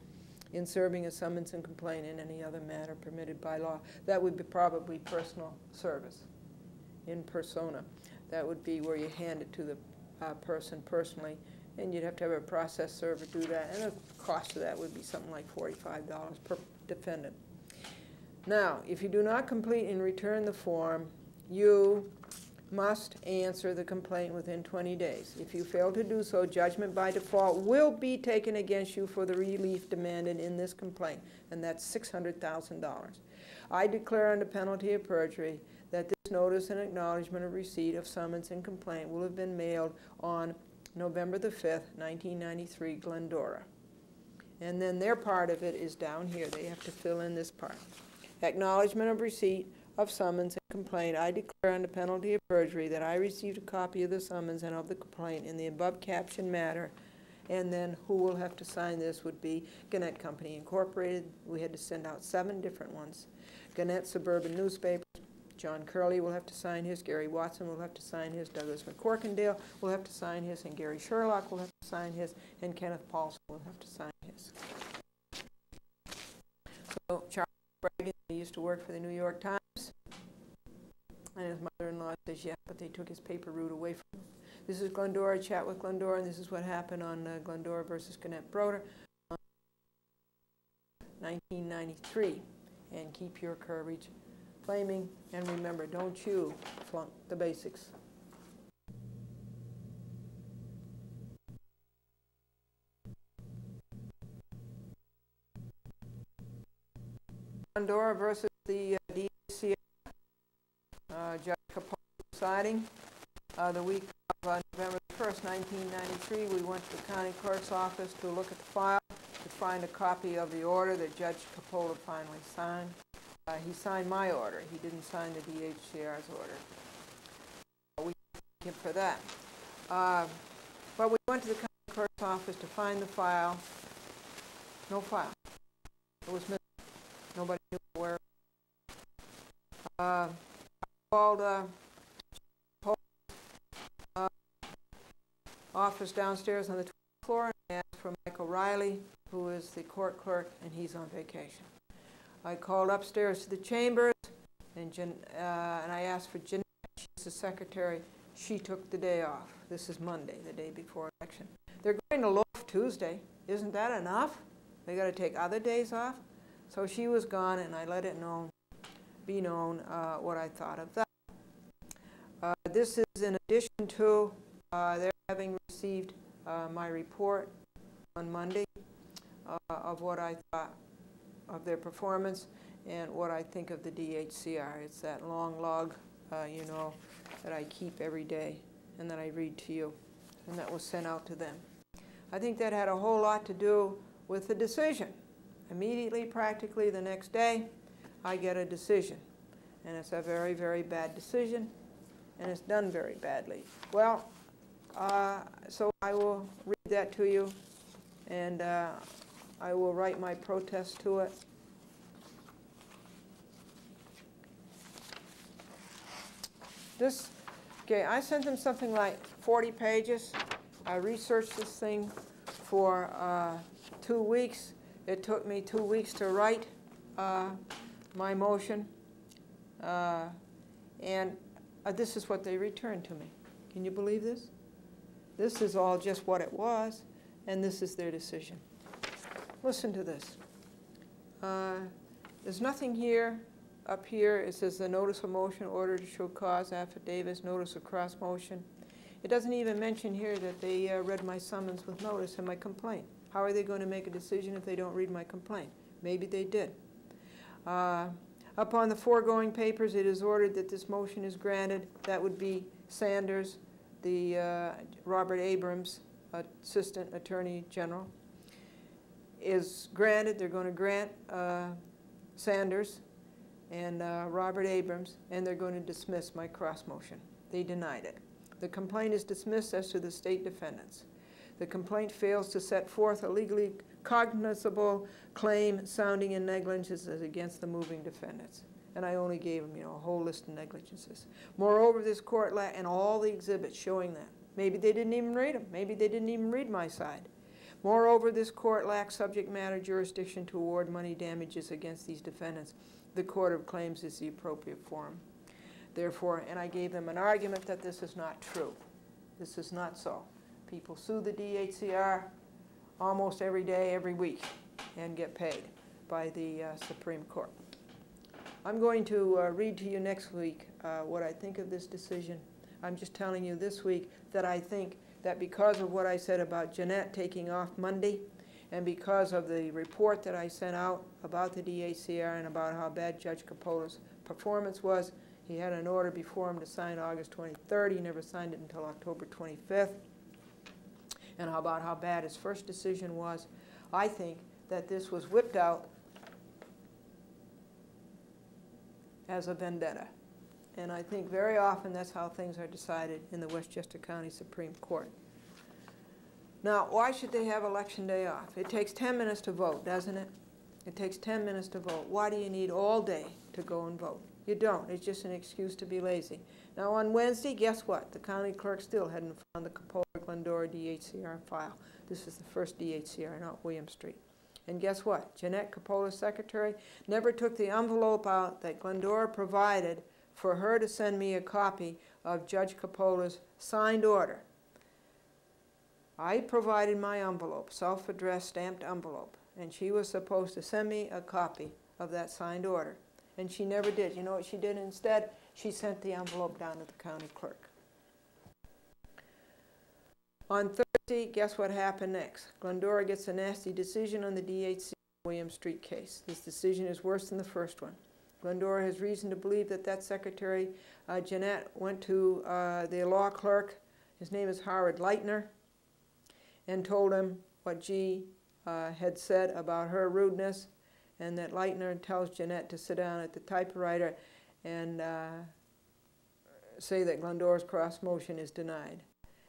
in serving a summons and complaint in any other manner permitted by law. That would be probably personal service, in persona. That would be where you hand it to the uh, person personally, and you'd have to have a process server do that, and the cost of that would be something like forty-five dollars per defendant. Now, if you do not complete and return the form, you must answer the complaint within 20 days. If you fail to do so, judgment by default will be taken against you for the relief demanded in this complaint, and that's $600,000. I declare under penalty of perjury that this notice and acknowledgement of receipt of summons and complaint will have been mailed on November the 5th, 1993, Glendora. And then their part of it is down here. They have to fill in this part. Acknowledgement of receipt of summons and complaint, I declare under penalty of perjury that I received a copy of the summons and of the complaint in the above captioned matter. And then who will have to sign this would be Gannett Company Incorporated. We had to send out seven different ones. Gannett Suburban Newspapers, John Curley will have to sign his, Gary Watson will have to sign his, Douglas McCorkindale will have to sign his, and Gary Sherlock will have to sign his, and Kenneth Paulson will have to sign his. So Charles he used to work for the New York Times. And his mother-in-law says, yeah, but they took his paper route away from him. This is Glendora, chat with Glendora, and this is what happened on uh, Glendora versus Gannett Broder, on 1993. And keep your courage flaming, and remember, don't you flunk the basics. Glendora versus the uh, uh, Judge Capone deciding. Uh, the week of uh, November 1st, 1993, we went to the county clerk's office to look at the file to find a copy of the order that Judge Capola finally signed. Uh, he signed my order. He didn't sign the DHCR's order. Uh, we thank him for that. But we went to the county clerk's office to find the file. No file. It was missing. Nobody knew where. Uh, I called uh, uh, office downstairs on the 12th floor and asked for Michael Riley, who is the court clerk, and he's on vacation. I called upstairs to the chambers, and, Jan, uh, and I asked for Jeanette. She's the secretary. She took the day off. This is Monday, the day before election. They're going to Loaf Tuesday. Isn't that enough? They got to take other days off. So she was gone, and I let it known, be known uh, what I thought of that. Uh, this is in addition to uh, their having received uh, my report on Monday uh, of what I thought of their performance and what I think of the DHCR. It's that long log, uh, you know, that I keep every day and that I read to you, and that was sent out to them. I think that had a whole lot to do with the decision. Immediately, practically the next day, I get a decision. And it's a very, very bad decision, and it's done very badly. Well, uh, so I will read that to you, and uh, I will write my protest to it. This, okay, I sent them something like 40 pages. I researched this thing for uh, two weeks. It took me two weeks to write uh, my motion. Uh, and uh, this is what they returned to me. Can you believe this? This is all just what it was, and this is their decision. Listen to this. Uh, there's nothing here. Up here, it says the notice of motion, order to show cause, affidavits, notice of cross motion. It doesn't even mention here that they uh, read my summons with notice and my complaint. How are they going to make a decision if they don't read my complaint? Maybe they did. Uh, Upon the foregoing papers, it is ordered that this motion is granted. That would be Sanders, the uh, Robert Abrams, Assistant Attorney General, is granted. They're going to grant uh, Sanders and uh, Robert Abrams, and they're going to dismiss my cross motion. They denied it. The complaint is dismissed as to the state defendants. The complaint fails to set forth a legally cognizable claim sounding in negligence against the moving defendants. And I only gave them, you know, a whole list of negligences. Moreover, this court, la- and all the exhibits showing that. Maybe they didn't even read them. Maybe they didn't even read my side. Moreover, this court lacks subject matter jurisdiction to award money damages against these defendants. The Court of Claims is the appropriate forum. Therefore, and I gave them an argument that this is not true. This is not so. People sue the DHCR almost every day, every week, and get paid by the uh, Supreme Court. I'm going to uh, read to you next week uh, what I think of this decision. I'm just telling you this week that I think that because of what I said about Jeanette taking off Monday, and because of the report that I sent out about the DHCR and about how bad Judge Capola's performance was, he had an order before him to sign August 23rd. He never signed it until October 25th. And about how bad his first decision was. I think that this was whipped out as a vendetta. And I think very often that's how things are decided in the Westchester County Supreme Court. Now, why should they have election day off? It takes 10 minutes to vote, doesn't it? It takes 10 minutes to vote. Why do you need all day to go and vote? You don't. It's just an excuse to be lazy. Now, on Wednesday, guess what? The county clerk still hadn't found the Capola Glendora DHCR file. This is the first DHCR, not William Street. And guess what? Jeanette Capola's secretary never took the envelope out that Glendora provided for her to send me a copy of Judge Capola's signed order. I provided my envelope, self-addressed stamped envelope, and she was supposed to send me a copy of that signed order. And she never did. You know what she did instead? She sent the envelope down to the county clerk. On Thursday, guess what happened next? Glendora gets a nasty decision on the DHC William Street case. This decision is worse than the first one. Glendora has reason to believe that that secretary, uh, Jeanette, went to uh, the law clerk, his name is Howard Leitner, and told him what G uh, had said about her rudeness, and that Leitner tells Jeanette to sit down at the typewriter and uh, say that Glendora's cross motion is denied,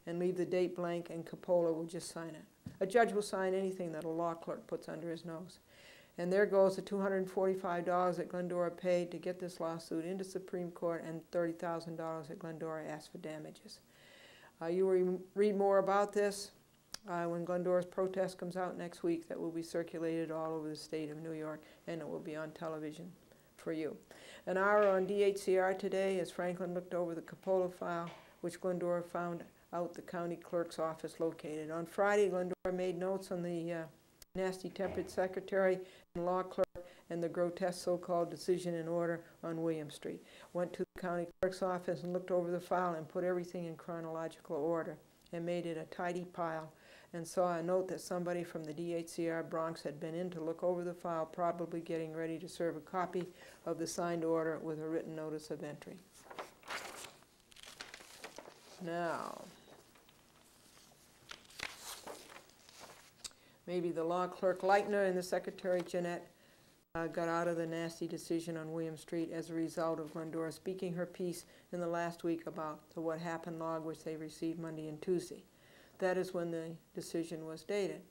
and leave the date blank, and Capola will just sign it. A judge will sign anything that a law clerk puts under his nose. And there goes the $245 that Glendora paid to get this lawsuit into Supreme Court and $30,000 that Glendora asked for damages. Uh, you will read more about this uh, when Glendora's protest comes out next week that will be circulated all over the state of New York and it will be on television for you. An hour on DHCR today as Franklin looked over the Capola file which Glendora found out the county clerk's office located. On Friday, Glendora made notes on the uh, nasty-tempered secretary and law clerk and the grotesque so-called decision in order on William Street. Went to the county clerk's office and looked over the file and put everything in chronological order and made it a tidy pile and saw a note that somebody from the DHCR Bronx had been in to look over the file, probably getting ready to serve a copy of the signed order with a written notice of entry. Now, maybe the law clerk Leitner and the secretary Jeanette uh, got out of the nasty decision on William Street as a result of Glendora speaking her piece in the last week about the what happened log which they received Monday and Tuesday. That is when the decision was dated.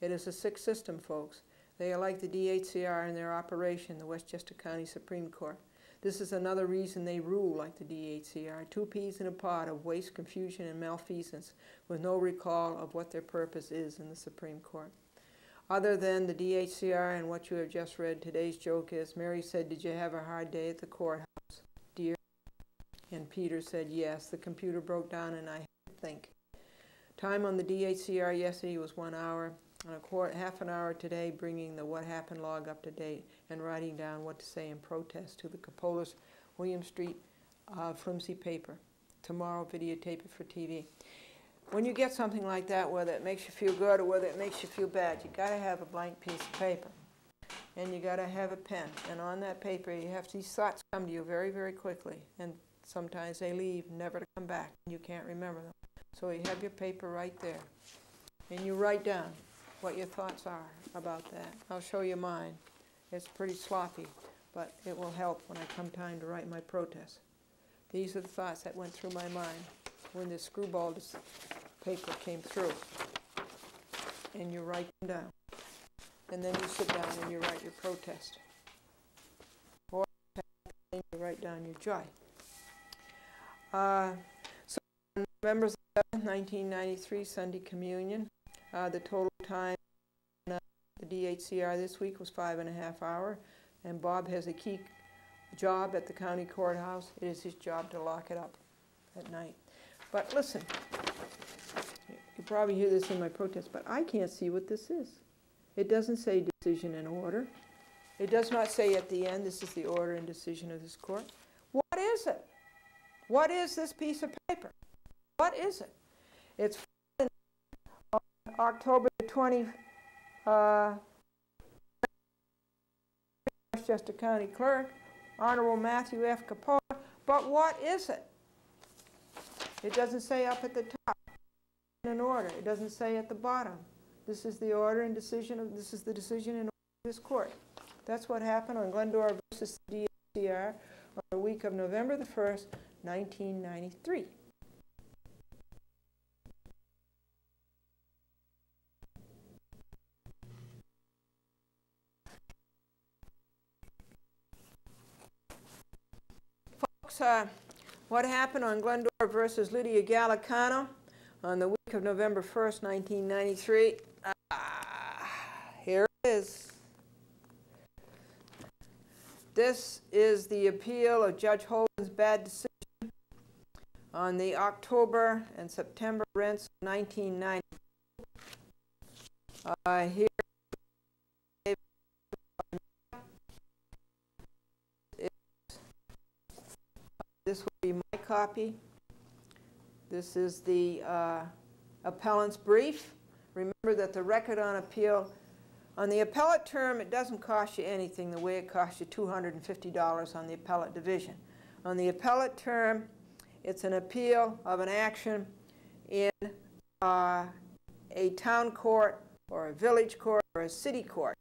It is a sick system, folks. They are like the DHCR in their operation, the Westchester County Supreme Court. This is another reason they rule like the DHCR, two peas in a pod of waste, confusion, and malfeasance with no recall of what their purpose is in the Supreme Court. Other than the DHCR and what you have just read, today's joke is Mary said, Did you have a hard day at the courthouse, dear? And Peter said, Yes, the computer broke down and I had to think. Time on the DHCR yesterday was one hour, and a quarter, half an hour today bringing the what happened log up to date and writing down what to say in protest to the Capola's William Street uh, flimsy paper. Tomorrow, videotape it for TV. When you get something like that, whether it makes you feel good or whether it makes you feel bad, you got to have a blank piece of paper. and you gotta have a pen. And on that paper, you have, these thoughts come to you very, very quickly. And sometimes they leave, never to come back, you can't remember them. So you have your paper right there. And you write down what your thoughts are about that. I'll show you mine. It's pretty sloppy, but it will help when I come time to write my protest. These are the thoughts that went through my mind when this screwball paper came through. And you write them down. And then you sit down and you write your protest. Or you write down your joy. Uh, so, 7th, 1993, Sunday Communion. Uh, the total time in uh, the DHCR this week was five and a half hour. And Bob has a key job at the county courthouse. It is his job to lock it up at night. But listen, you probably hear this in my protest, but I can't see what this is. It doesn't say decision and order. It does not say at the end, this is the order and decision of this court. What is it? What is this piece of paper? What is it? It's on October the 20, uh, Westchester County Clerk, Honorable Matthew F. Capola, but what is it? It doesn't say up at the top in an order. It doesn't say at the bottom. This is the order and decision of, this is the decision in this court. That's what happened on Glendora versus DCR on the week of November the 1st, 1993. Uh, what happened on Glendora versus Lydia Gallicano on the week of November 1st, 1993? Ah, here it is. This is the appeal of Judge Holden's bad decision on the October and September rents of 1990. Uh, here copy. This is the uh, appellant's brief. Remember that the record on appeal, on the appellate term, it doesn't cost you anything the way it costs you $250 on the appellate division. On the appellate term, it's an appeal of an action in uh, a town court or a village court or a city court.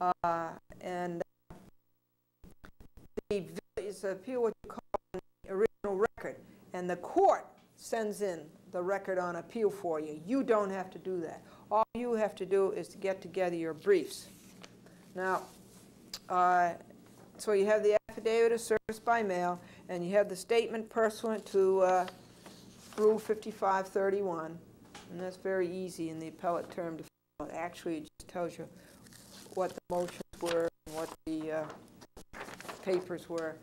Uh, and the is appeal what you call record, and the court sends in the record on appeal for you. You don't have to do that. All you have to do is to get together your briefs. Now, uh, so you have the affidavit of service by mail, and you have the statement pursuant to uh, Rule 5531, and that's very easy in the appellate term to follow. Actually, it just tells you what the motions were and what the uh, papers were.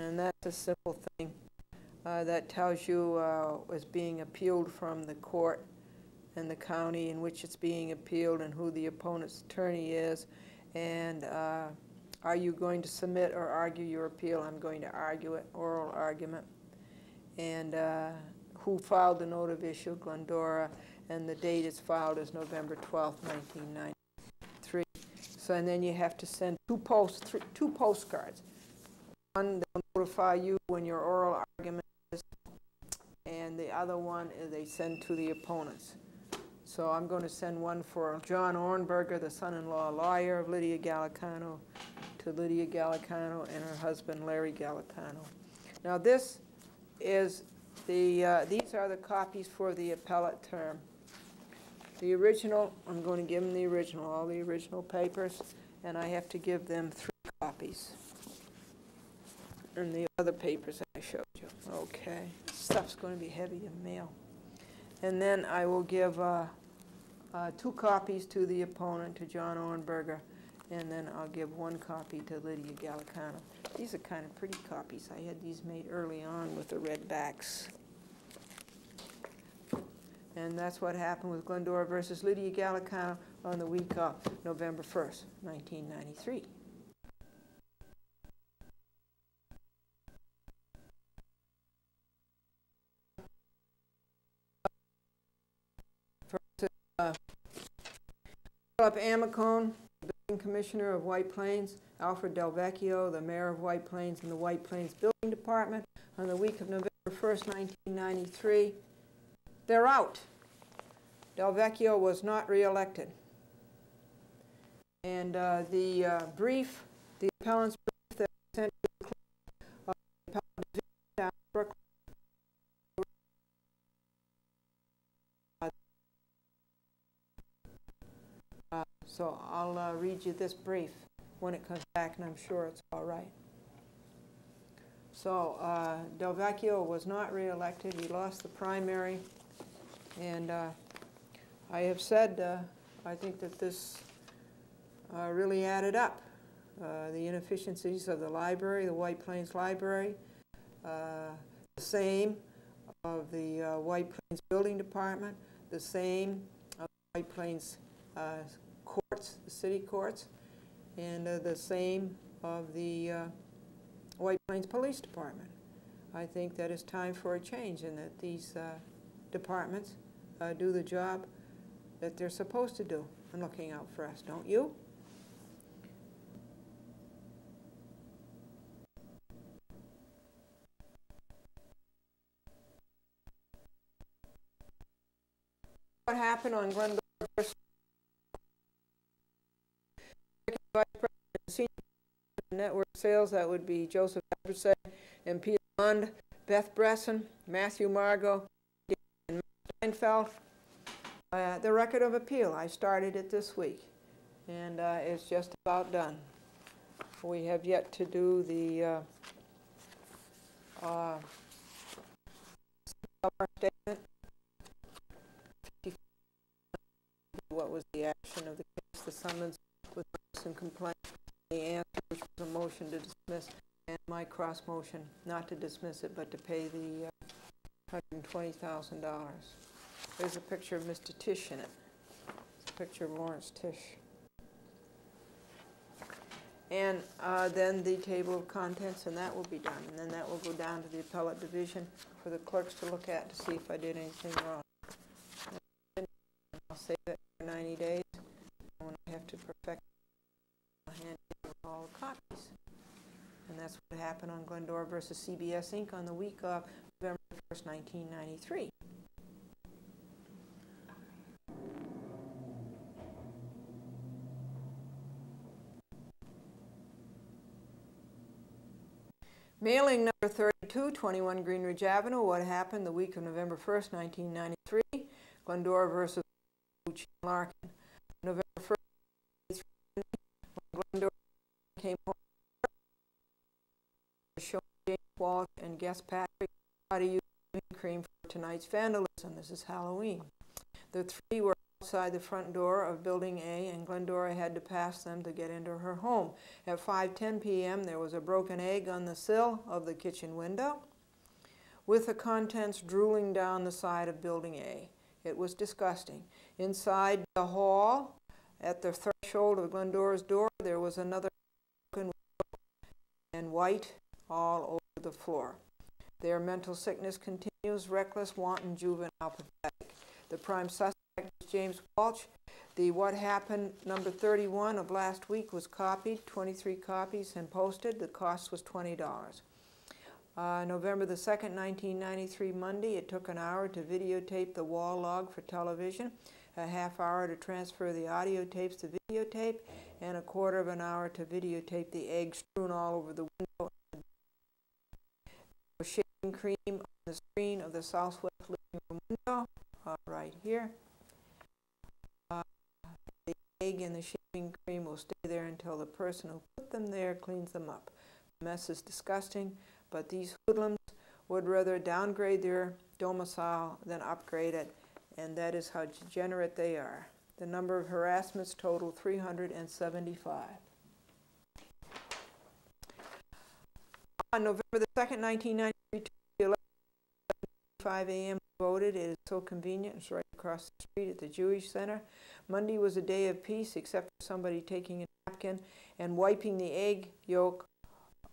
And, that's a simple thing uh, that tells you uh, being appealed from the court and the county in which it's being appealed and who the opponent's attorney is. And uh, are you going to submit or argue your appeal? I'm going to argue it, oral argument. And uh, who filed the note of issue, Glendora, and the date it's filed is November 12, 1993. So, and then you have to send two post, two postcards. One, they'll notify you when your oral argument is, and the other one they send to the opponents. So I'm going to send one for John Ornberger, the son-in-law lawyer of Lydia Gallicano, to Lydia Gallicano and her husband Larry Gallicano. Now this is the, uh, these are the copies for the appellate term. The original, I'm going to give them the original, all the original papers, and I have to give them three copies. And the other papers I showed you. Okay, stuff's going to be heavy in mail. And then I will give uh, uh, two copies to the opponent, to John Ornberger, and then I'll give one copy to Lydia Gallicano. These are kind of pretty copies. I had these made early on with the red backs. And that's what happened with Glendora versus Lydia Gallicano on the week of November 1st, 1993. Philip Amicone, Building Commissioner of White Plains, Alfred Del Vecchio, the Mayor of White Plains, and the White Plains Building Department on the week of November 1st, 1993. They're out. Del Vecchio was not reelected. And uh, the uh, brief, the appellant's brief that was sent to the clerk of the appellate division down in Brooklyn Uh, So I'll uh, read you this brief when it comes back, and I'm sure it's all right. So uh, Del Vecchio was not reelected. He lost the primary. And uh, I have said, uh, I think that this uh, really added up. Uh, The inefficiencies of the library, the White Plains Library, uh, the same of the White Plains Building Department, the same of White Plains the city courts, and uh, the same of the uh, White Plains Police Department. I think that it's time for a change and that these uh, departments uh, do the job that they're supposed to do and looking out for us, don't you? What happened on Glendora Vice President Senior Network Sales, that would be Joseph Eversett and Peter Lund, Beth Bresson, Matthew Margot, and Steinfeld. Uh, The record of appeal, I started it this week, and uh, it's just about done. We have yet to do the uh, uh, statement. What was the action of the case, the summons and complaint, the answer, was a motion to dismiss, and my cross motion, not to dismiss it, but to pay the uh, $120,000. There's a picture of Mr. Tisch in it. It's a picture of Laurence Tisch. And uh, then the table of contents, and that will be done. And then that will go down to the appellate division for the clerks to look at to see if I did anything wrong. I'll save it for 90 days. When I have to perfect, all the copies. And that's what happened on Glendora versus CBS Inc. on the week of November 1st, 1993. Mailing number 32, 21 Greenridge Avenue, what happened the week of November 1st, 1993, Glendora versus Larkin. November 1st, when Glendora came showing James Walsh and guest Patrick how to use cream for tonight's vandalism. This is Halloween. The three were outside the front door of Building A, and Glendora had to pass them to get into her home. At 5:10 p.m., there was a broken egg on the sill of the kitchen window, with the contents drooling down the side of Building A. It was disgusting. Inside the hall, at the threshold of Glendora's door, there was another and white all over the floor. Their mental sickness continues, reckless, wanton, juvenile, pathetic. The prime suspect is James Walsh. The What Happened number 31 of last week was copied, 23 copies, and posted. The cost was $20. Uh, November the 2nd, 1993, Monday, it took an hour to videotape the wall log for television, a half hour to transfer the audio tapes to videotape, and a quarter of an hour to videotape the egg strewn all over the window. Shaving cream on the screen of the southwest living room window, uh, right here. Uh, the egg and the shaving cream will stay there until the person who put them there cleans them up. The mess is disgusting, but these hoodlums would rather downgrade their domicile than upgrade it, and that is how degenerate they are. The number of harassments total 375. On November the 2nd, 1993, 5 a.m. voted. It is so convenient. It's right across the street at the Jewish Center. Monday was a day of peace, except for somebody taking a napkin and wiping the egg yolk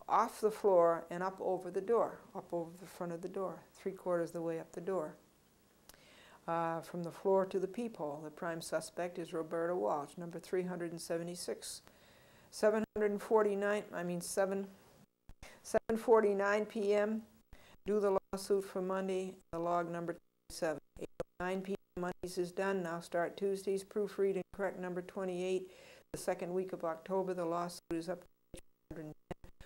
off the floor and up over the door, up over the front of the door, three quarters of the way up the door. Uh, from the floor to the peephole, the prime suspect is Roberta Walsh, number 376. 749, I mean 7, 7:49 p.m. Do the lawsuit for Monday, the log number 27. 8:09 p.m. Mondays is done. Now start Tuesdays. Proofread and correct number 28. The second week of October, the lawsuit is up to page 110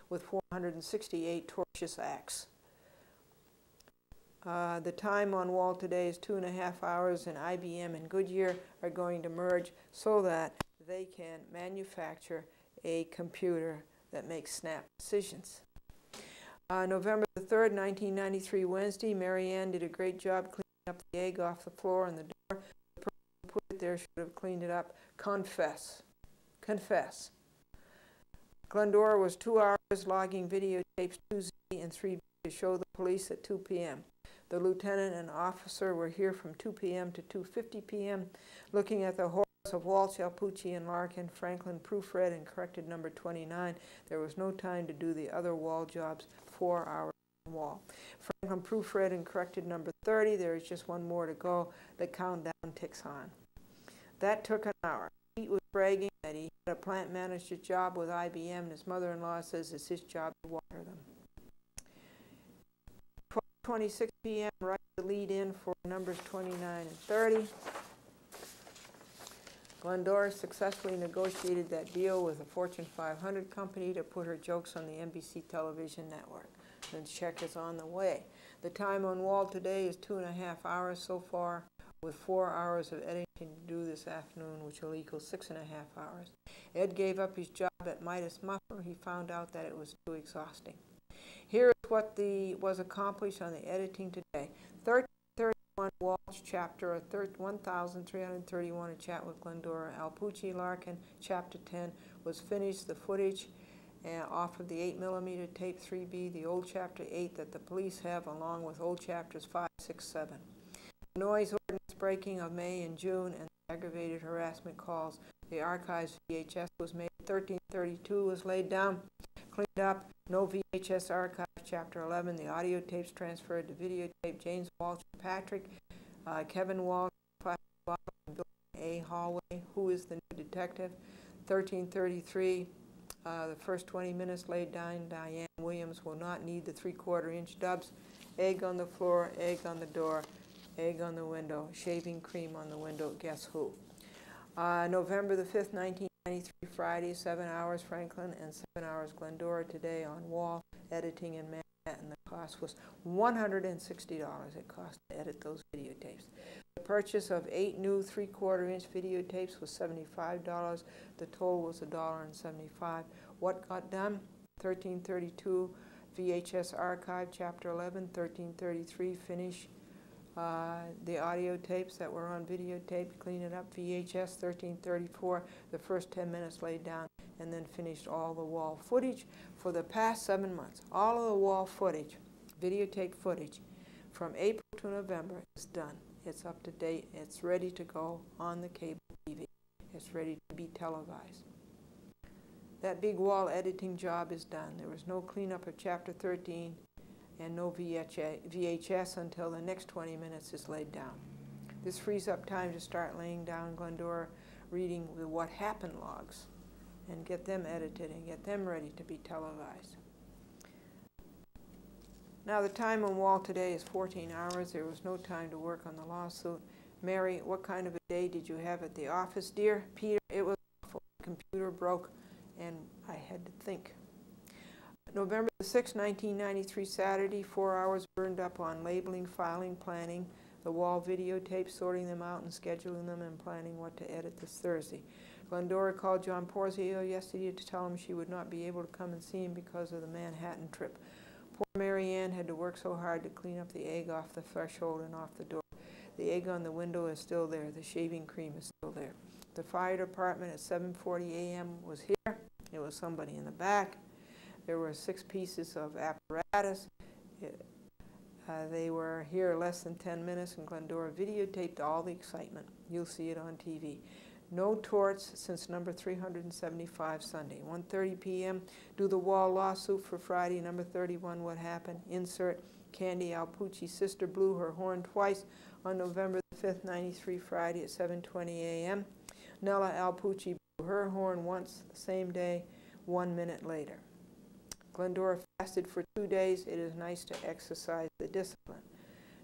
with 468 tortious acts. Uh, the time on wall today is two and a half hours, and IBM and Goodyear are going to merge so that they can manufacture a computer that makes snap decisions. Uh, November the 3rd, 1993, Wednesday, Marianne did a great job cleaning up the egg off the floor and the door. The person who put it there should have cleaned it up. Confess. Confess. Glendora was two hours logging videotapes 2Z and 3B to show the police at 2 p.m. The lieutenant and officer were here from 2 p.m. to 2.50 p.m. looking at the horrors of Walsh, Alpucci, and Larkin. Franklin proofread and corrected number 29. There was no time to do the other wall jobs, four hours on wall. Franklin proofread and corrected number 30. There is just one more to go. The countdown ticks on. That took an hour. Pete was bragging that he had a plant manager job with IBM, and his mother-in-law says it's his job to water them. 12:26 p.m. Write the lead in for numbers 29 and 30. Glendora successfully negotiated that deal with a Fortune 500 company to put her jokes on the NBC television network. The check is on the way. The time on wall today is two and a half hours so far, with four hours of editing to do this afternoon, which will equal six and a half hours. Ed gave up his job at Midas Muffler. He found out that it was too exhausting. Here is what the, was accomplished on the editing today. 1331 Walsh chapter, 1331 a chat with Glendora Alpucci Larkin, chapter 10 was finished. The footage off of the 8 millimeter tape 3B, the old chapter 8 that the police have, along with old chapters 5, 6, 7. The noise ordinance breaking of May and June and aggravated harassment calls. The archives VHS was made. 1332 was laid down, cleaned up. No VHS archive. Chapter 11. The audio tapes transferred to videotape. James Walsh Patrick, uh, Kevin Walsh, A. Hallway. Who is the new detective? 1333. Uh, the first 20 minutes laid down, Diane Williams will not need the three-quarter inch dubs. Egg on the floor, egg on the door, egg on the window, shaving cream on the window, guess who? Uh, November the 5th, 1993, Friday, 7 hours Franklin and 7 hours Glendora today on wall, editing in Manhattan. The cost was $160 it cost to edit those videotapes. The purchase of eight new three-quarter inch videotapes was $75. The total was $1.75. What got done? 1332 VHS Archive, Chapter 11, 1333 finish uh, the audio tapes that were on videotape, clean it up, VHS 1334, the first 10 minutes laid down, and then finished all the wall footage for the past seven months. All of the wall footage, videotape footage, from April to November is done. It's up to date. It's ready to go on the cable TV. It's ready to be televised. That big wall editing job is done. There was no cleanup of Chapter 13 and no VHS until the next 20 minutes is laid down. This frees up time to start laying down Glendora reading the what happened logs and get them edited and get them ready to be televised. Now the time on wall today is 14 hours. There was no time to work on the lawsuit. Mary, what kind of a day did you have at the office? Dear Peter, it was awful. The computer broke and I had to think. November 6, 1993, Saturday, four hours burned up on labeling, filing, planning, the wall videotapes, sorting them out and scheduling them and planning what to edit this Thursday. Glendora called John Porzio yesterday to tell him she would not be able to come and see him because of the Manhattan trip. Poor Marianne had to work so hard to clean up the egg off the threshold and off the door. The egg on the window is still there. The shaving cream is still there. The fire department at 7.40 a.m. was here. It was somebody in the back. There were six pieces of apparatus. It, uh, they were here less than 10 minutes, and Glendora videotaped all the excitement. You'll see it on TV. No torts since number 375 Sunday. 1.30 p.m. Do the wall lawsuit for Friday, number 31, what happened? Insert Candy Alpucci's sister blew her horn twice on November the 5th, 93, Friday at 7:20 a.m. Nella Alpucci blew her horn once the same day, one minute later. Glendora fasted for two days. It is nice to exercise the discipline.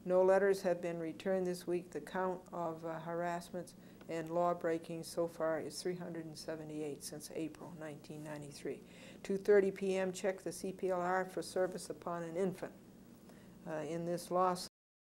No letters have been returned this week. The count of uh, harassments and law breakings so far is 378 since April 1993. 2:30 p.m. Check the CPLR for service upon an infant. Uh, in this lawsuit.